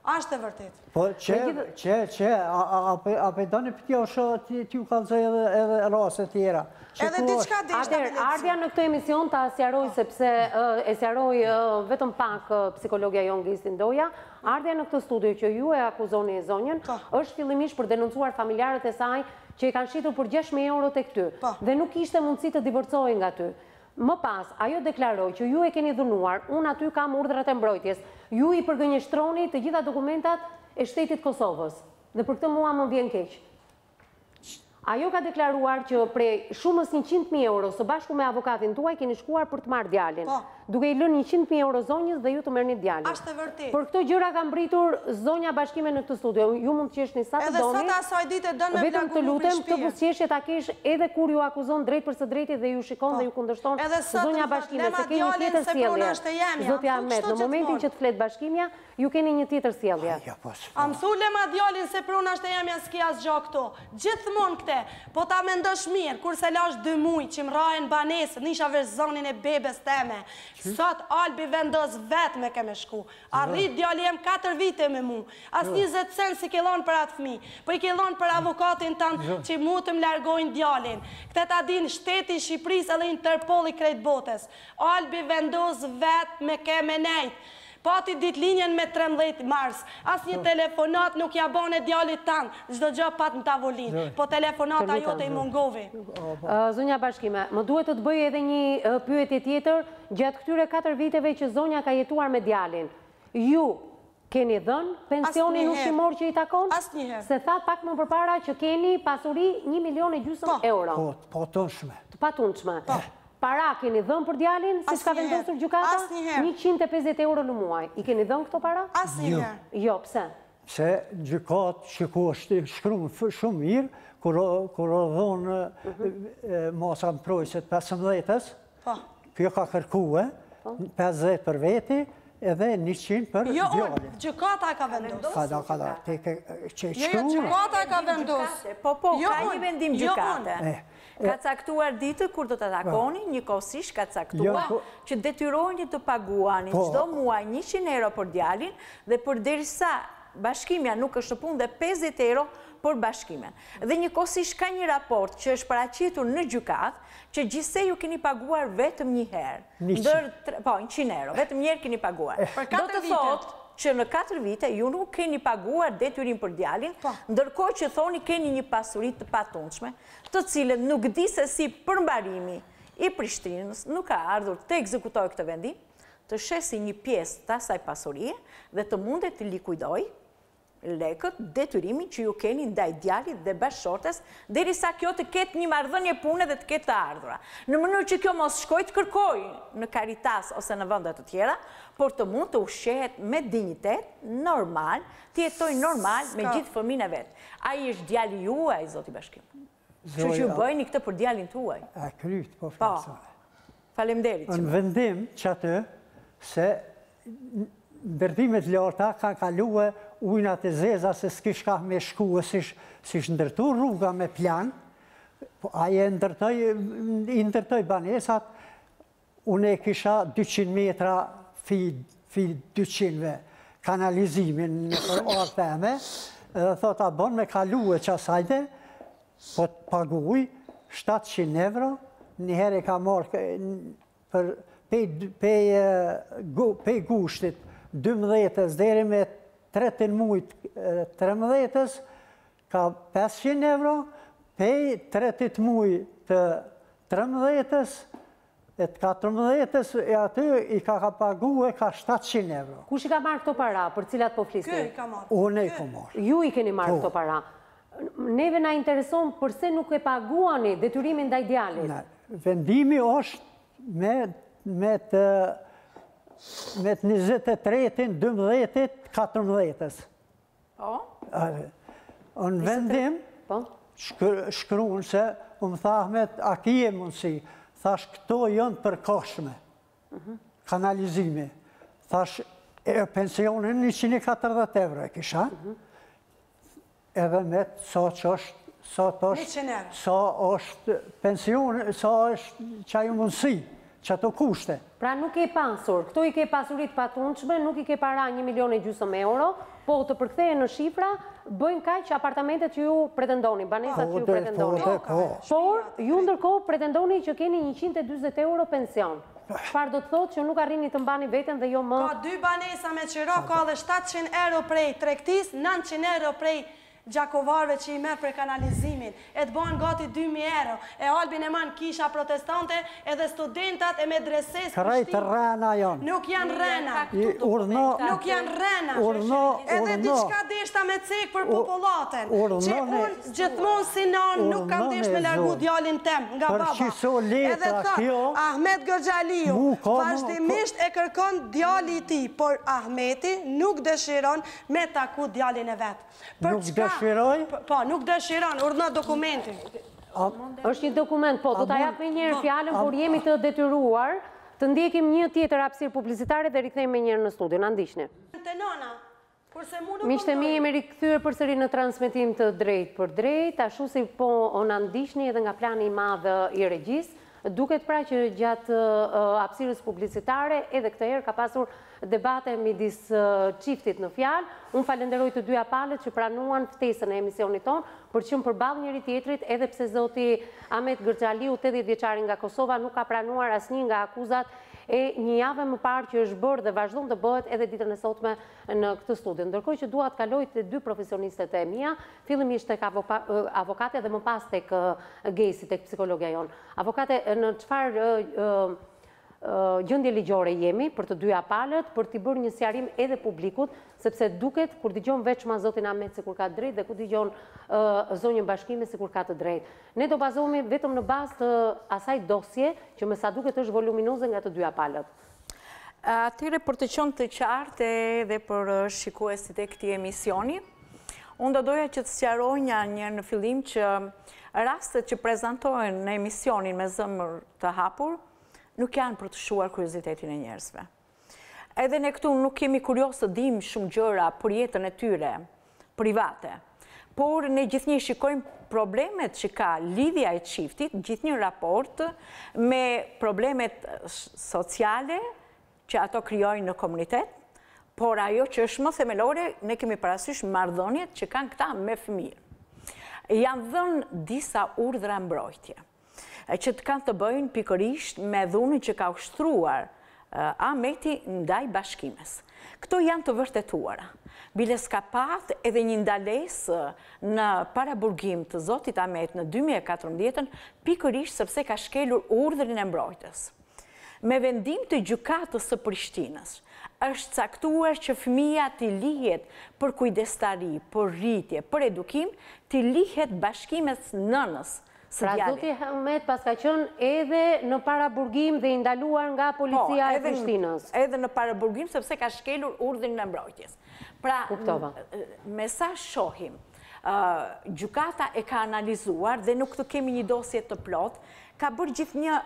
S3: Ashtë e vërtet.
S4: Po, që, që, që, a pe do një pëtjo shë ti ju kalzoj edhe raste tjera.
S3: Edhe ti
S4: qka
S3: di
S1: shtë
S3: apeletë?
S1: Ardhja në këtë emision ta sqaroj sepse e sqaroi vetëm pak psikologja jonë Gristin Doja, ardhja në këtë studio që ju e akuzoni zonjën,
S3: po.
S1: është fillimisht për denoncuar familjarët e saj që i kanë shitur për 6.000 euro te ty,
S3: po.
S1: dhe nuk kishte mundësi të divorcohej nga ty. Më pas, ajo deklaroi që ju e keni dhunuar, unë aty kam urdhrat e mbrojtjes. Ju i përgënjeshtroni të gjitha dokumentat e shtetit të Kosovës. Dhe për këtë mua më vjen keq. Ajo ka deklaruar që prej shumës njëqind mijë euro së bashku me avokatin tuaj keni shkuar për të marrë djalin, duke i lënë njëqind mijë euro zonjës dhe ju të merrnit djalin. Për këto gjëra ka mbërritur zonja Bashkime në këtë studio. Ju mund të qeshni sa të doni.
S3: Edhe sot asaj dite don me plagu
S1: Vetëm të lutem, këtë buzëqeshje ta kesh edhe kur ju akuzon drejtpërsëdrejti dhe ju shikon po. dhe ju kundërshton zonja Bashkime, se keni një tjetër sjellje.
S3: Zoti
S1: Ahmet, në momentin që të flet Bashkimja, ju keni një tjetër sjellje.
S4: Po,
S3: A m'the lema djalin se prona është e jemja s'ki asgja këtu. Gjithmonë këte. Po ta mendosh mirë, kur s'e lash dy muj që më rrahen banesë, nisha vesh zanin e bebes teme. Sot Albi vendos vet me kë me shku. U rrit djali jem katër vite me mu. As njëzet cent s'i ke dhon për atë fmi. Po i ke dhon për avokatin tënd qi mu të më largojnë djalin. Kte ta din shteti i Shqipëris edhe Interpoli krejt botës. Albi vendos vet me kë me nejt. Pati ditëlindjen me trembëdhjetë mars, asnjë telefonatë nuk ia bane djalit tënd, çdo gja pat në tavolinë, po telefonata jote i mungovi.
S1: Zonja Bashkime, më duhet të të bëj edhe një pyetje tjetër, gjatë këtyre katër viteve që zonja ka jetuar me djalin, ju keni dhënë pensionin ushqimor që i takon?
S3: Asnjëherë.
S1: Se tha pak më përpara që keni pasuri një milion e gjysmë euro.
S4: Po, të patundshme.
S1: Të patundshme. Para keni dhënë për djalin, siç ka vendosur gjykata?
S3: njëqind
S1: e pesëdhjetë euro në muaj. I keni dhënë këto para?
S3: Asnjëherë.
S1: Jo, pse?
S4: Se gjykatë qe ku është shkru shumë mirë, kur kur u dhon masa mbrojtëse të
S3: pesëmbëdhjetës,
S4: kjo ka kërkue pesëdhjetë për veti edhe njëqind për
S3: djalin. Jo,
S4: ore,
S3: gjykata e ka vendosur.
S4: Ka da, ka da. Ti ke shkruar.
S3: Jo, jo, gjykata e ka vendosur.
S5: Po, po, ka një vendim gjykate. Ka caktuar ditën kur do ta takoni, njëkohësisht ka caktuar që detyroheni të paguani çdo muaj njëqind euro për djalin dhe përderisa Bashkimja nuk është në punë dhe pesëdhjetë euro për Bashkimen. Dhe njëkohësisht ka një raport që është paraqitur në gjykatë që gjithsej ju keni paguar vetëm një herë. herë, po, njëqind euro, vetëm një herë keni paguar.
S3: Për katër vite.
S5: Do të thotë që në katër vite ju nuk keni paguar detyrimin për djalin,
S3: po.
S5: ndërkohë që thoni keni një pasuri të patundshme, të cilën nuk di se si përmbarimi i Prishtinës nuk ka ardhur të ekzekutojë këtë vendim, të shesi një pjesë të asaj pasurie dhe të mundet t'i likuidojë lekët, detyrimin që ju keni ndaj djalit dhe bashkëshortes derisa kjo të ketë një marrëdhënie pune dhe të ketë të ardhura, në mënyrë që kjo mos shkojë të kërkojë në Caritas ose në vende të tjera, por të mund të ushqehet me dinjitet, normal, të jetojë normal me gjithë fëmijën e vet. Ai është djali juaj, zoti Bashkim. Kështu që bëjni këtë për djalin tuaj.
S4: A kryt, po flasë.
S5: Falemderit që më.
S4: Në vendim qaty, se ndërtimet larta kanë kalue ujnat e zeza se s'kish ka me shkue, s'kish ndërtu rruga me plan, po ai e ndërtoi, i ndërtoi banesat, Unë e kisha dyqind metra fi 200-ve kanalizimin nëpër arë teme, edhe thot a bon me kalue qasajde, po të paguj, 700 evro, njëherë i ka marrë prej pej gushtit, 12 deri me tretin muj të, 13, ka pesëqind euro pej tretit muj të trembëdhjetës e të katërmbëdhjetës e aty i ka ka pague ka shtatëqind euro.
S1: Kush i ka marrë këto para për cilat po flisni?
S3: Kush i ka marrë.
S4: Unë i kam marrë.
S1: Ju i keni marrë këto para. Neve na intereson përse nuk e paguani detyrimin ndaj djalit.
S4: Vendimi osht me me të me të njëzet e tretin, dymbëdhjetit, katërmbëdhjetës. Po? Në vendim, po? shkrun se, um tha Ahmeti, a kie mundësi? Thash, këto jon përkohshme, mhm. kanalizimi. Thash, pensionin 140 euro e kisha, mhm. edhe me të so që është, sa është, sa është pension, sa është qajo mundësi, Qato kushte.
S1: Pra nuk ke pasur, këto i ke pasuri të patundshme, nuk i ke para një milion e gjysëm euro, po të përkthehen në shifra, bëjnë kaq apartamentet që ju pretendoni, banesat që ju pretendoni. Por, ju ndërkohë pretendoni që keni njëqind e dyzet euro pension. Çfarë do të thotë që nuk arrini të mbani veten dhe jo më.
S3: Ka dy banesa me qiro, ka dhe shtatëqind euro prej tregtisë, nëntëqind euro prej Gjakovarëve që i merr për kanalizimin, e të banë gati dy mijë euro, e Albin e man kisha protestante, edhe studentat e
S4: medresesë Prishtinë,
S3: nuk janë
S4: rrena,
S3: nuk janë
S4: rrena,
S3: edhe diçka deshta me cek për popullaten, qe unë gjithmonë si nanë nuk kam deshtë me largu djalin tem nga baba,
S4: edhe thotë,
S3: Ahmet Gërxhaliu, vazhdimisht e kërkon djali i tij, por Ahmeti nuk dëshiron me taku djalin e vet.
S4: Nuk dëshiroj?
S3: Po, nuk dëshiron, urdhna dokumentin.
S1: Është një dokument, po, do ta jap menjëherë, po, fjalën, por jemi të detyruar, të ndjekim një tjetër hapësirë publicitare dhe rikthehemi menjëherë në studio, na ndiqni.
S3: Te nana, kurse mu nuk...
S1: Miqtë e mi, jemi rikthyer përsëri në transmetim të drejtpërdrejtë, ashtu si po na ndiqni edhe nga plani i madh i regjisë, Duket pra që gjatë hapësirës publicitare edhe këtë herë ka pasur debate midis çiftit në fjalë. Unë falënderoj të dyja palët që pranuan ftesën e emisionit tonë për të qenë përballë njëri-tjetrit edhe pse zoti Ahmet Gërxhaliu, tetëdhjetë vjeçari nga Kosova nuk ka pranuar asnjë nga akuzat e një jave më parë që është bërë dhe vazhdon të bëhet edhe ditën e sotme në këtë studio. Ndërkohë që dua të kaloj te dy profesionistet e mia, fillimisht tek avokate dhe më pas tek Gejsi, tek psikologja jonë. Avokate, në çfarë gjendje ligjore jemi për të dyja palët, për t'i bërë një sqarim edhe publikut, sepse duket kur dëgjon veçmas zotin Ahmet sikur ka të drejtë dhe kur dëgjon zonjën Bashkime sikur ka të drejtë. Ne do bazohemi vetëm në bazë të asaj dosje që me sa duket është voluminoze nga të dyja palët.
S5: Atëherë për të qenë të qartë edhe për shikuesit e këtij emisioni, unë do doja që të sqaroja një... në fillim që rastet që prezantohen në emisionin Me zemër të hapur, nuk janë për të shuar kuriozitetin e njerëzve. Edhe ne këtu nuk jemi kuriozë të dimë shumë gjëra për jetën e tyre, private. Por ne gjithnjë i shikojmë problemet që ka lidhja e çiftit, gjithnjë raport me problemet sociale që ato krijojnë në komunitet, por ajo që është më themelore, ne kemi parasysh marrëdhëniet që kanë këta me fëmijën. Janë dhënë disa urdhra mbrojtje. që të kanë të bëjnë pikërisht me dhunën që ka ushtruar Ahmeti ndaj Bashkimes. Këto janë të vërtetuara. Biles ka pat edhe një ndalesë në paraburgim të zotit Ahmet në 2014-ën pikërisht sepse ka shkelur urdhrin e mbrojtjes. Me vendim të Gjykatës së Prishtinës, është caktuar që fëmija t'i lihet për kujdestari, për rritje, për edukim, t'i lihet Bashkimes, nënës së djalit.
S1: Pra zoti Ahmet paska qenë edhe në paraburgim dhe i ndaluar nga policia e Prishtinës.
S5: Po, edhe në paraburgim sepse ka shkelur urdhrin e mbrojtjes. Pra, me sa shohim, gjykata e ka analizuar dhe nuk të kemi një dosje të plotë, ka bërë gjithë një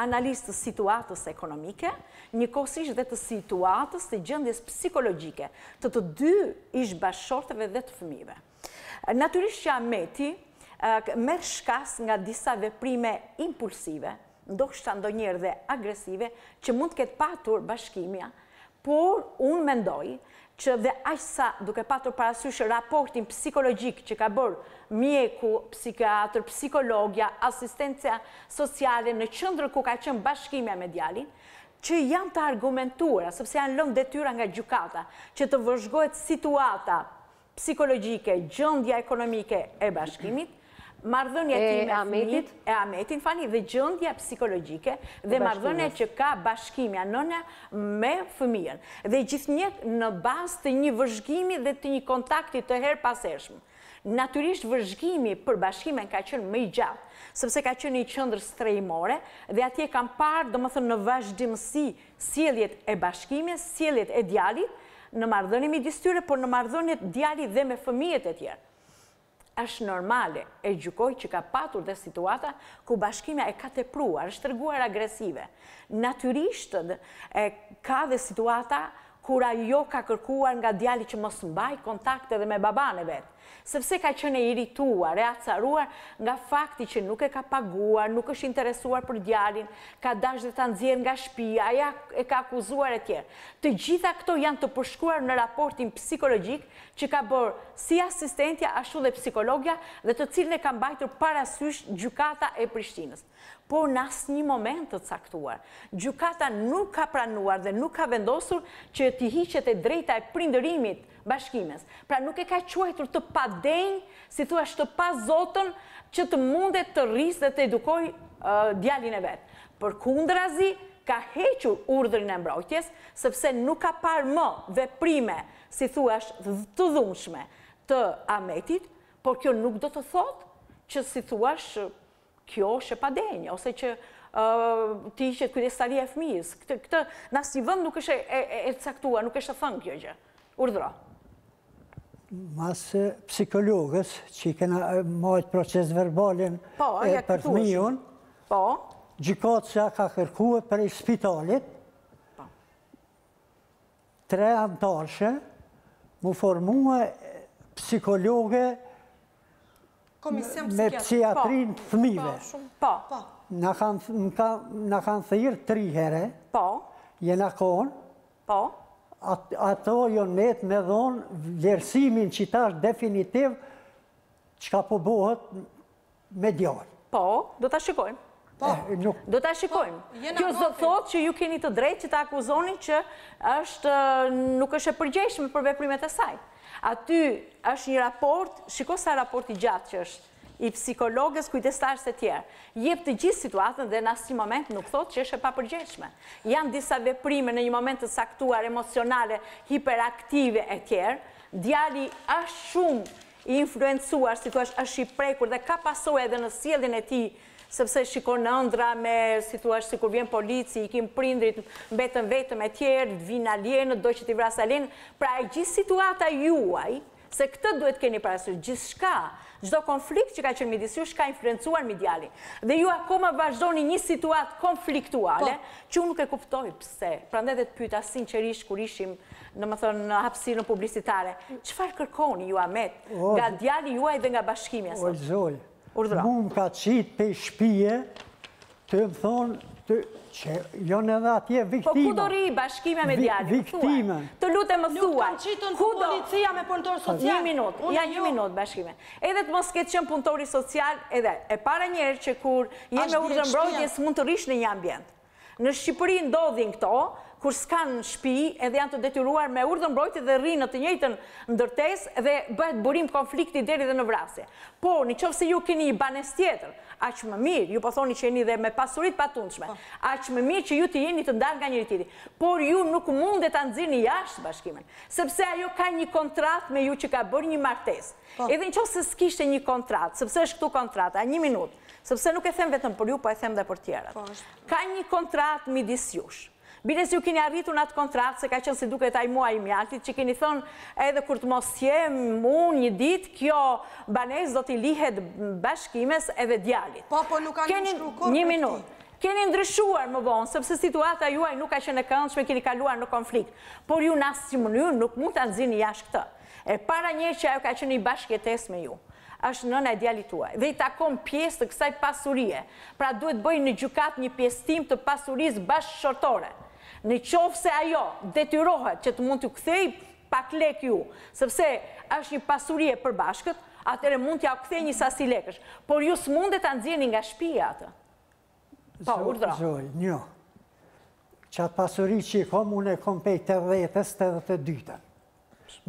S5: analizë të situatës ekonomike, njëkohësisht dhe të situatës të gjendjes psikologjike të të dy ish bashkëshortëve dhe të fëmijëve. Natyrisht që Ameti merr shkas nga disa veprime impulsive, ndoshta ndonjëherë dhe agresive, që mund të ketë patur Bashkimja, por unë mendoj që dhe aq sa duke patur parasysh raportin psikologjik që ka bërë mjeku psikiatër, psikologja, asistenca sociale në qendrën ku ka qenë Bashkimja me djalin, që janë të argumentuara, sepse janë lënë detyra nga gjykata, që të vëzhgohet situata psikologjike, gjendja ekonomike e Bashkimit, marrëdhënia e tij me fëmijët, e Ametit, më falni, dhe gjendja psikologjike dhe marrëdhënia që ka Bashkimja nëna me fëmijën. Dhe gjithnjë në bazë të një vëzhgimi dhe të një kontakti të herëpashershëm. Natyrisht vëzhgimi për Bashkimen ka qenë më i gjatë, sepse ka qenë në një qendër strehimore dhe atje kanë parë, domethënë në vazhdimësi, sjelljet e Bashkimes, sjelljet e djalit, në marrëdhënie midis tyre, por në marrëdhëniet djali dhe me fëmijët e tjerë. Është normale, e gjykoj që ka patur dhe situata ku Bashkimja e ka tepruar, është treguar agresive. Natyrisht ka dhe situata kur ajo ka kërkuar nga djali që mos mbajë kontakte dhe me babanë e vet. Sepse ka qenë e irrituar, e acaruar nga fakti që nuk e ka paguar, nuk është interesuar për djalin, ka dashtë dhe ta nxjerrë nga shpia, ai e ka akuzuar etj. Të gjitha këto janë të përshkruar në raportin psikologjik që ka bërë si asistentja ashtu dhe psikologja dhe të cilën e ka mbajtur parasysh Gjykata e Prishtinës. Por në asnjë moment të caktuar, Gjykata nuk ka pranuar dhe nuk ka vendosur që t'i hiqet e drejta e prindërimit Bashkimes. Pra nuk e ka quajtur të padenjë, si të thuash të pazotën që të mundet të rrisë dhe të edukojë djalin e vet. Përkundrazi ka hequr urdhrin e mbrojtjes, sepse nuk ka parë më veprime, si të thuash të dhunshme të Ametit, por kjo nuk do të thotë që si të thuash Kjo është e padenjë, ose që t'i hiqet kujdestaria e fëmijës. Këtë në asnjë vend nuk është e caktuar, nuk është e thënë kjo gjë. Urdhëro.
S4: Mas psikologes që i kena majtë procesverbalin
S5: po, e
S4: për fëmijën,
S5: po.
S4: gjykatësja ka kërkue prej spitalit, po. tre anëtarëshe, mu formue psikologe me psikiatrin e fmive.
S5: Po.
S4: Na kanë thirë tri herë,
S5: po.
S4: jena konë,
S5: po.
S4: ato jonë me dhonë vlerësimin që tash definitiv çka po bohet me djalë.
S5: Po, do ta shikojmë. Po, do ta shikojmë. Po, Kjo s'do të thotë që ju keni të drejtë që ta akuzoni që është nuk është e përgjegjshme për veprimet e saj. Aty është një raport, shiko sa raport i gjatë që është, i psikologës, kujdestarës e tjerë. Jep të gjithë situatën dhe në asnjë moment nuk thotë që është e papërgjegjshme. Janë disa veprime në një moment të caktuar, emocionale, hiperaktive e tjerë. Djali është shumë i influencuar si ta thuash është i prekur dhe ka pasoja edhe në sjelljen e tij sepse shikon ëndrra me si ta thuash sikur vjen polici i ikin prindërit mbetet vetëm e tjerë vijnë alienët do që t'i vrasë alienët pra e gjithë situata juaj se këtë duhet të keni parasysh gjithçka çdo konflikt që ka qenë midis jush ka influencuar mbi djalin dhe ju akoma vazhdoni një situatë konfliktuale po. që unë nuk e kuptoj pse prandaj dhe të pyeta sinqerisht kur ishim domethënë në hapësirën publicitare. Çfarë kërkoni ju Ahmet nga djali juaj dhe nga Bashkimja sot?
S4: O zonjë. Urdhëro. Mu më kanë qitë pej shpie të më thonë të që janë edhe atje viktima.
S5: Po ku do rrijë Bashkimja me djalin?
S4: Viktima.
S5: Të lutem më
S3: thuaj. Më ka qitun policia me punëtor social.
S5: Një minut, ja një minut Bashkime. Edhe të mos ketë qenë punëtori social edhe e para njëherë që kur jemi me urdhër mbrojtje s'mund të rrish në një ambjent. Në Shqipëri ndodhin këto, kur s'kanë shpi edhe janë të detyruar me urdhër mbrojtje dhe rrinë në të njëjtën ndërtesë dhe bëhet burim konflikti deri dhe në vrasje. Por, në qoftë se ju keni një banesë tjetër, aq më mirë, ju po thoni që jeni dhe me pasuri të patundshme, aq më mirë që ju të jeni të ndarë nga njëri-tjetri. Por ju nuk mundet ta nxirrni jashtë Bashkimen, sepse ajo ka një kontratë me ju që ka bërë një martesë. Edhe në qoftë se s'kishte një kontratë, sepse është këtu kontrata, një minutë, Sepse nuk e them vetëm për ju, po e them dhe për të tjerat. Po, ka një kontratë midis jush. Biles ju keni arritur në atë kontratë, se ka qenë si duket ai muaji i mjaltit, që keni thonë edhe kur të mos jem unë një ditë, kjo banesë do t'i lihet Bashkimes edhe djalit.
S3: Po, po nuk kam nënshkru kurrë
S5: për te. Keni ndryshuar më vonë, sepse situata juaj nuk ka qenë e këndshme, keni kaluar në konflikt. Por ju në asnjë mënyrë nuk mund ta nxirrni jashtë këtë. E para njëherë që ajo ka qenë në bashkëjetesë me ju. Është nëna e djalit tuaj dhe i takon pjesë të kësaj pasurie. Pra duhet të bëjë në gjykatë një pjesëtim të pasurisë bashkëshortore. Në qoftë se ajo detyrohet që të mund t'ju kthejë pak lekë ju, sepse është një pasuri e përbashkët, atëherë mund t'jua kthejë një sasi lekësh, por ju s'mundet ta nxirrni nga shpija atë.
S4: Pa urdra. Zonjë. Qat pasuri që i kom, unë e kom pej te dhetës e dej te dyta.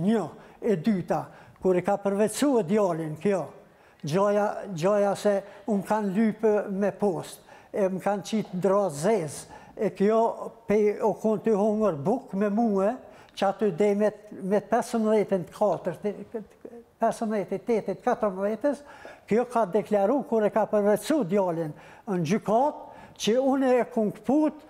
S4: Njo, e dyta, kur i ka përvetsu e djallin kjo, gjoja se um kanë lypë me postë, e më kanë qitë drazezë, e kjo pej ka konë tu hongër bukë me mu, qaty dej me pesëmdhetin të katër, pesëmbëdhjetë tetë katërmbëdhjetës, kjo ka deklaru kur e ka përvetsu djallin në gjykat që une e kum këput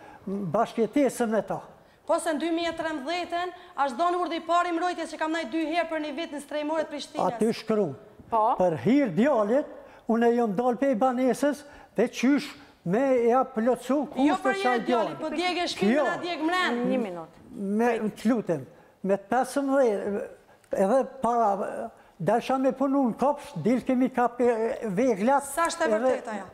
S4: bashkëjetesën me to.
S3: Po pse në dy mijë e trembëdhjetë ashtë dhonë urdhni i parë i mrojtjes që kam najtë dy herë për një vit në strehimore të Prishtinës.
S4: Aty shkru.
S5: Po.
S4: Për hir djalit, une jom dolë pej banesës dhe qysh me ja
S3: plotsu
S4: kushtet
S3: qatij
S4: djalit. Jo
S3: për hir
S4: djalit,
S3: po djegë e shpinë me na djegë mrenë.
S5: Një minutë.
S4: Me të lutem, Me pesëmbëdhjetë edhe para dojsha me punu në kopsht, dilke mi kap veglat.
S3: S'ashtë e vërtet ajo.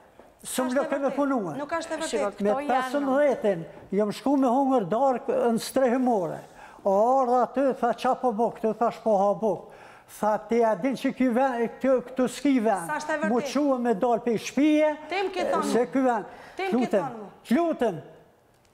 S3: S'um
S4: lejke me punu.
S3: Nuk ashtë e vërtet.
S4: Me pesëmbëdhjetin, jom shku me hongër dark në strehimore. O ardhë aty, tha qa po bon këtu, thash po ha buk. Tha ti a din që këtu s'ki ven.
S3: Sashtë e vërtet.
S4: Mu çu me dal pe shpije.
S3: Tem ke thanu.
S4: S'ke ven.
S3: Tem ke thanu. T'lutem.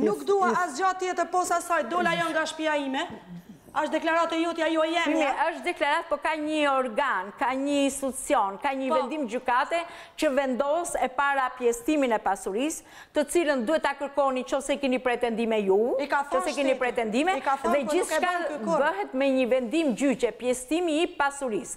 S3: Nuk dua asgja tjetër pos asaj, dal ajo nga shpia ime, asht deklarat e jotja jo
S5: e
S3: jemja.
S5: Mirë, është deklarat po ka nji organ, ka nji institucion, ka nji
S3: po.
S5: vendim gjykate që vendos e para pjestimin e pasuris, të cilën duhet ta kërkoni qoftë se kini pretendime ju,
S3: qoftë
S5: se
S3: kini
S5: pretendime, dhe
S3: gjithçka
S5: bëhet me nji vendim gjyqe, pjestimi i pasuris.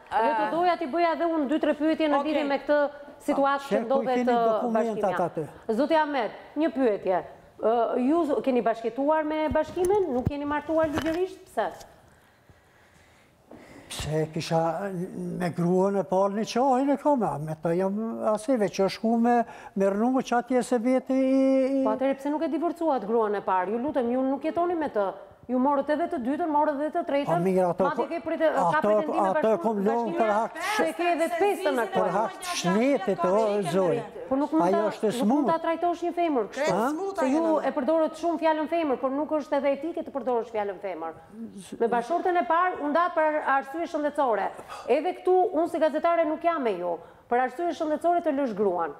S1: Dhe të doja t'i bëja edhe unë dy-tre pyetje në lidhje me këtë situatë
S4: që
S1: ndodhet Bashkimja. Zoti Ahmet, një pyetje. Ju keni bashkëjetuar me Bashkimen? Nuk jeni martuar ligjërisht? Pse?
S4: Se qishtu me gruen e parë një djalë e kam, me të jam asive që është ku me mërnu që atje se veti i...
S1: Po atëherë, pse nuk e divorcuat gruën e parë? Ju lutëm, ju nuk jetoni me të, Ju morët edhe të dytën, morët edhe të tretën,
S4: ma
S1: të ke pritë, ka pretendime
S4: për shembull te Bashkimja,
S1: se ke edhe të pestën në kërë.
S4: Për
S1: shkak
S4: të shnetit, o, zoj, ajo është e smutë.
S1: Nuk mund ta trajtosh një femër kështu, se ju e përdorët shumë fjalën femër, por nuk është edhe etike të përdorësh fjalën femër. Me bashkëshorten e parë u ndatë për arsye shëndetsore. Edhe këtu, unë si gazetare nuk jam me ju, për arsye shëndetsore të lësh gruan.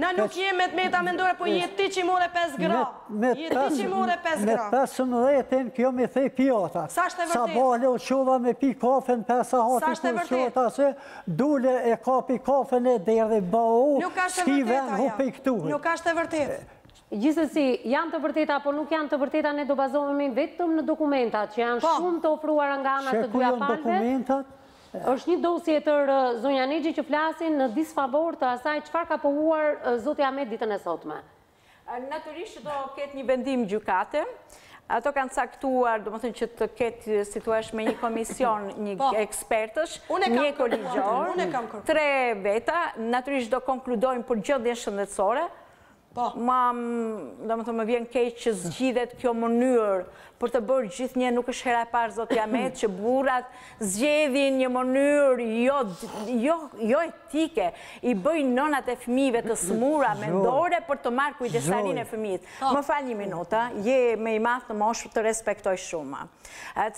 S4: Na
S3: nuk jem me të meta mendore po je ti që i more pesë gra je ti që i more
S4: pesë
S3: gra
S4: me pesëmbëdhjetin kjo mi thej
S3: pjatat s'është e vërtet
S4: sabale u çova me pi kafen pesë
S3: sahati s'është e vërtet
S4: ashe dule e kapi kafen e derdhi bau
S3: nuk është
S4: e
S3: vërtet
S4: ajo
S3: nuk është e vërtet
S1: gjithsesi janë të vërteta apo nuk janë të vërteta ne do bazohemi vetëm në dokumentat që janë shumë të ofruara nga ana të dyja palëve Është një dosje e tërë, zonja Nexhi, që flasin në disfavor të asaj çfarë ka pohuar zoti Ahmet ditën e sotme.
S5: Natyrisht që do ketë një vendim gjykate. Ato kanë caktuar, domethënë që të ketë, si thua, me një komision, një ekspertësh,
S3: mjeko ligjor,
S5: tre veta, natyrisht do konkludojnë për gjendjen shëndetësore, Ma, domethënë më vjen keq që zgjidhet kjo mënyrë për të bërë gjithnjë, nuk është hera e parë zoti Ahmet që burrat zgjedhin një mënyrë jo jo jo etike, i bëjnë nënat e fëmijëve të sëmura mendore për të marrë kujdestarinë e fëmijëve. Më fal një minutë ë, je më i madh në moshë, të respektoj shumë.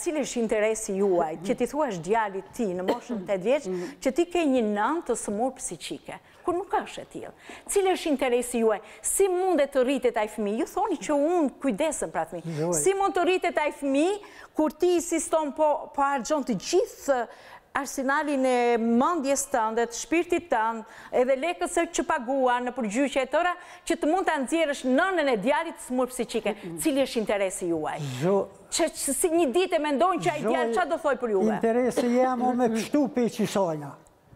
S5: Cili është interesi juaj që t'i thuash djalit tënd në moshën tetë vjeç që ti ke një nënë të sëmurë psiqike? Kur nuk është e tillë. Cili është interesi juaj? Si mundet të rritet ai fëmijë? Ju thoni që unë kujdesem për atë fëmijë. Si mund të rritet ai fëmijë kur ti insiston po po harxhon të gjithë arsenalin e mendjes tënde, të shpirtit tënd, edhe lekët se që paguan nëpër gjyqe e tëra, që të mund ta nxjerrësh nënën e djalit të sëmurë psiqike. Cili është interesi juaj? Që si një ditë e mendojnë që ai djalë çfarë do thojë për juve?
S4: Interesi jem o me pështu prej kësajna.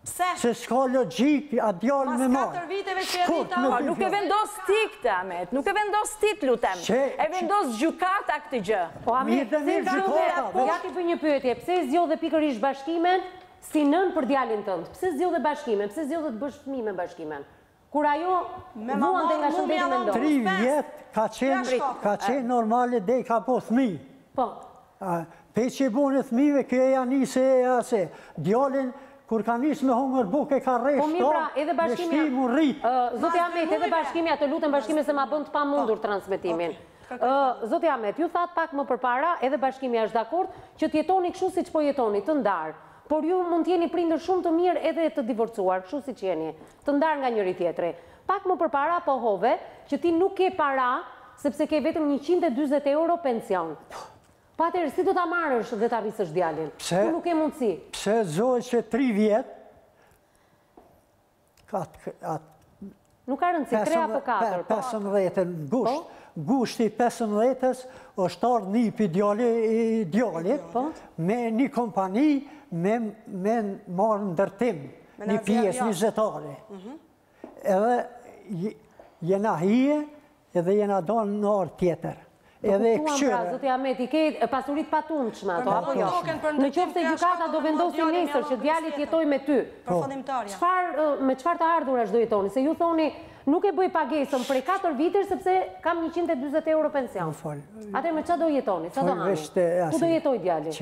S3: Pse?
S4: Se s'ka logjikë, atë djalë me marrë.
S3: Pas 4 viteve që e rrita unë.
S5: Po nuk e vendos ti këtë, Ahmet. Nuk e vendos ti të lutem. E vendos gjykata këtë gjë.
S1: Po Ahmet, pse e zgjodhe... Ja të bëj një pyetje. Pse e zgjodhe pikërisht Bashkimen si nënë për djalin tënd? Pse zgjodhe Bashkimen? Pse zgjodhe të bësh fmi me Bashkimen? Kur ajo vuante nga shëndeti mendor.
S4: Tri vjet ka qenë ka qenë normale deri ka bo fëmijë.
S1: Po.
S4: Pej që i boni fëmijë kjo e ja nisi e ja se. Djalin kur ka nis me hongër bukë e ka rreh shtonë.
S1: Po mirë pra, edhe Bashkimja. Zoti Ahmet, edhe Bashkimja, të lutem Bashkime se ma bën të pamundur transmetimin. Zoti Ahmet, ju thatë pak më përpara, edhe Bashkimja është dakord, që të jetoni kështu siç po jetoni, të ndarë. Por ju mund të jeni prindër shumë të mirë edhe të divorcuar, kështu siç jeni. të ndarë nga njëri tjetri. Pak më përpara pohove që ti nuk ke para sepse ke vetëm njëqind e dyzet euro pension. Po atëherë si do ta marrësh dhe ta rrisësh djalin, kur nuk ke mundësi?
S4: Pse, zonjë, qe tri vjet?
S1: Nuk ka rëndësi, tre apo katër,
S4: po. Pesëmbëdhjetë, në gusht, gusht i pesëmbëdhjetës është ardhur nipi djali i vllait me një kompani me marrë ndërtim. një pjesë, një zetare. Mhm. Edhe jena hi, edhe jena nda njëri tjetër. Edhe e këqyre. Po
S1: zoti Ahmet, i ke pasuri të patundshme ato, apo jo? Në qoftë se gjykata do vendosë nesër që djali të jetojë me ty. Për fëndimtarja. Me çfarë të ardhurash do jetoni? Se ju thoni, Nuk e bëj pagesën prej katër vitesh sepse kam njëqind e dyzet euro pension. Më fal. Atëherë me çfarë do jetoni, çfarë do hajë? Ku do jetojë djali?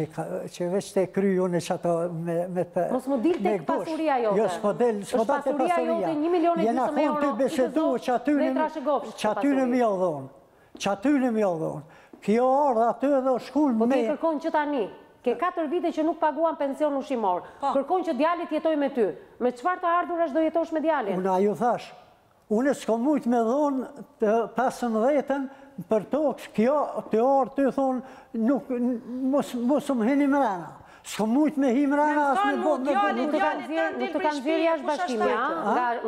S4: Që veç të kryej unë çato me me t'.
S1: Mos më dil tek pasuria jote.
S4: Jo, s'po dal, s'po dal te pasuria. Pasuria jote 1 milion e gjysmë euro. Je na fund të biseduar çaty. Çaty un m'ja dhon. Çaty une m'ja dhon. Kjo ardh aty edhe shkul.
S1: Po ti kërkon që tani. Ke katër vite që nuk paguan pension ushqimor. Kërkon që djali të jetojë me ty. Me çfarë të ardhurash do jetosh me djalin?
S4: Unë ju thash, unë s'kam mujt me dhon pesëdhjetën për tokë, kjo tu ardh tu thonë nuk mos mos m'hini mrena. S'kam mujt me hi mrena as me
S1: bo. Nuk të ka nxjerr jashtë Bashkimja.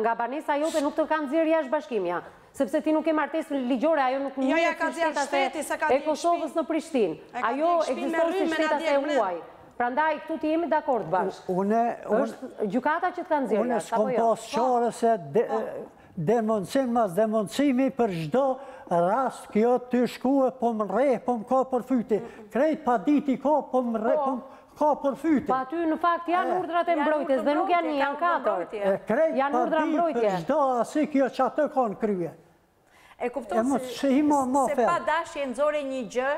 S1: Nga banesa jote nuk të ka nxjerr jashtë Bashkimja. Sepse ti nuk ke martesë ligjore, ajo nuk
S3: njihet, jo, si shtetase e
S1: Kosovës në Prishtinë. Ajo ekziston si shtetase e huaj. Prandaj, këtu ti jemi dakord bashkë.
S4: Une...
S1: është gjykata që të ka nxjerrë,
S4: Une s'kom jo? pas po. çare se po. denoncim mas denoncimi për çdo rast kjo tu shkue po më rreh, po më kap për fyti. Krejt paditi ka po më rreh, po, po më... Kap për fyti.
S1: Po aty në fakt janë urdhrat e mbrojtjes dhe nuk janë një, janë katër.
S4: Janë urdhra mbrojtje. Për çdo asik jo që atë kanë kry.
S5: E kupton se pa dashje nxore një gjë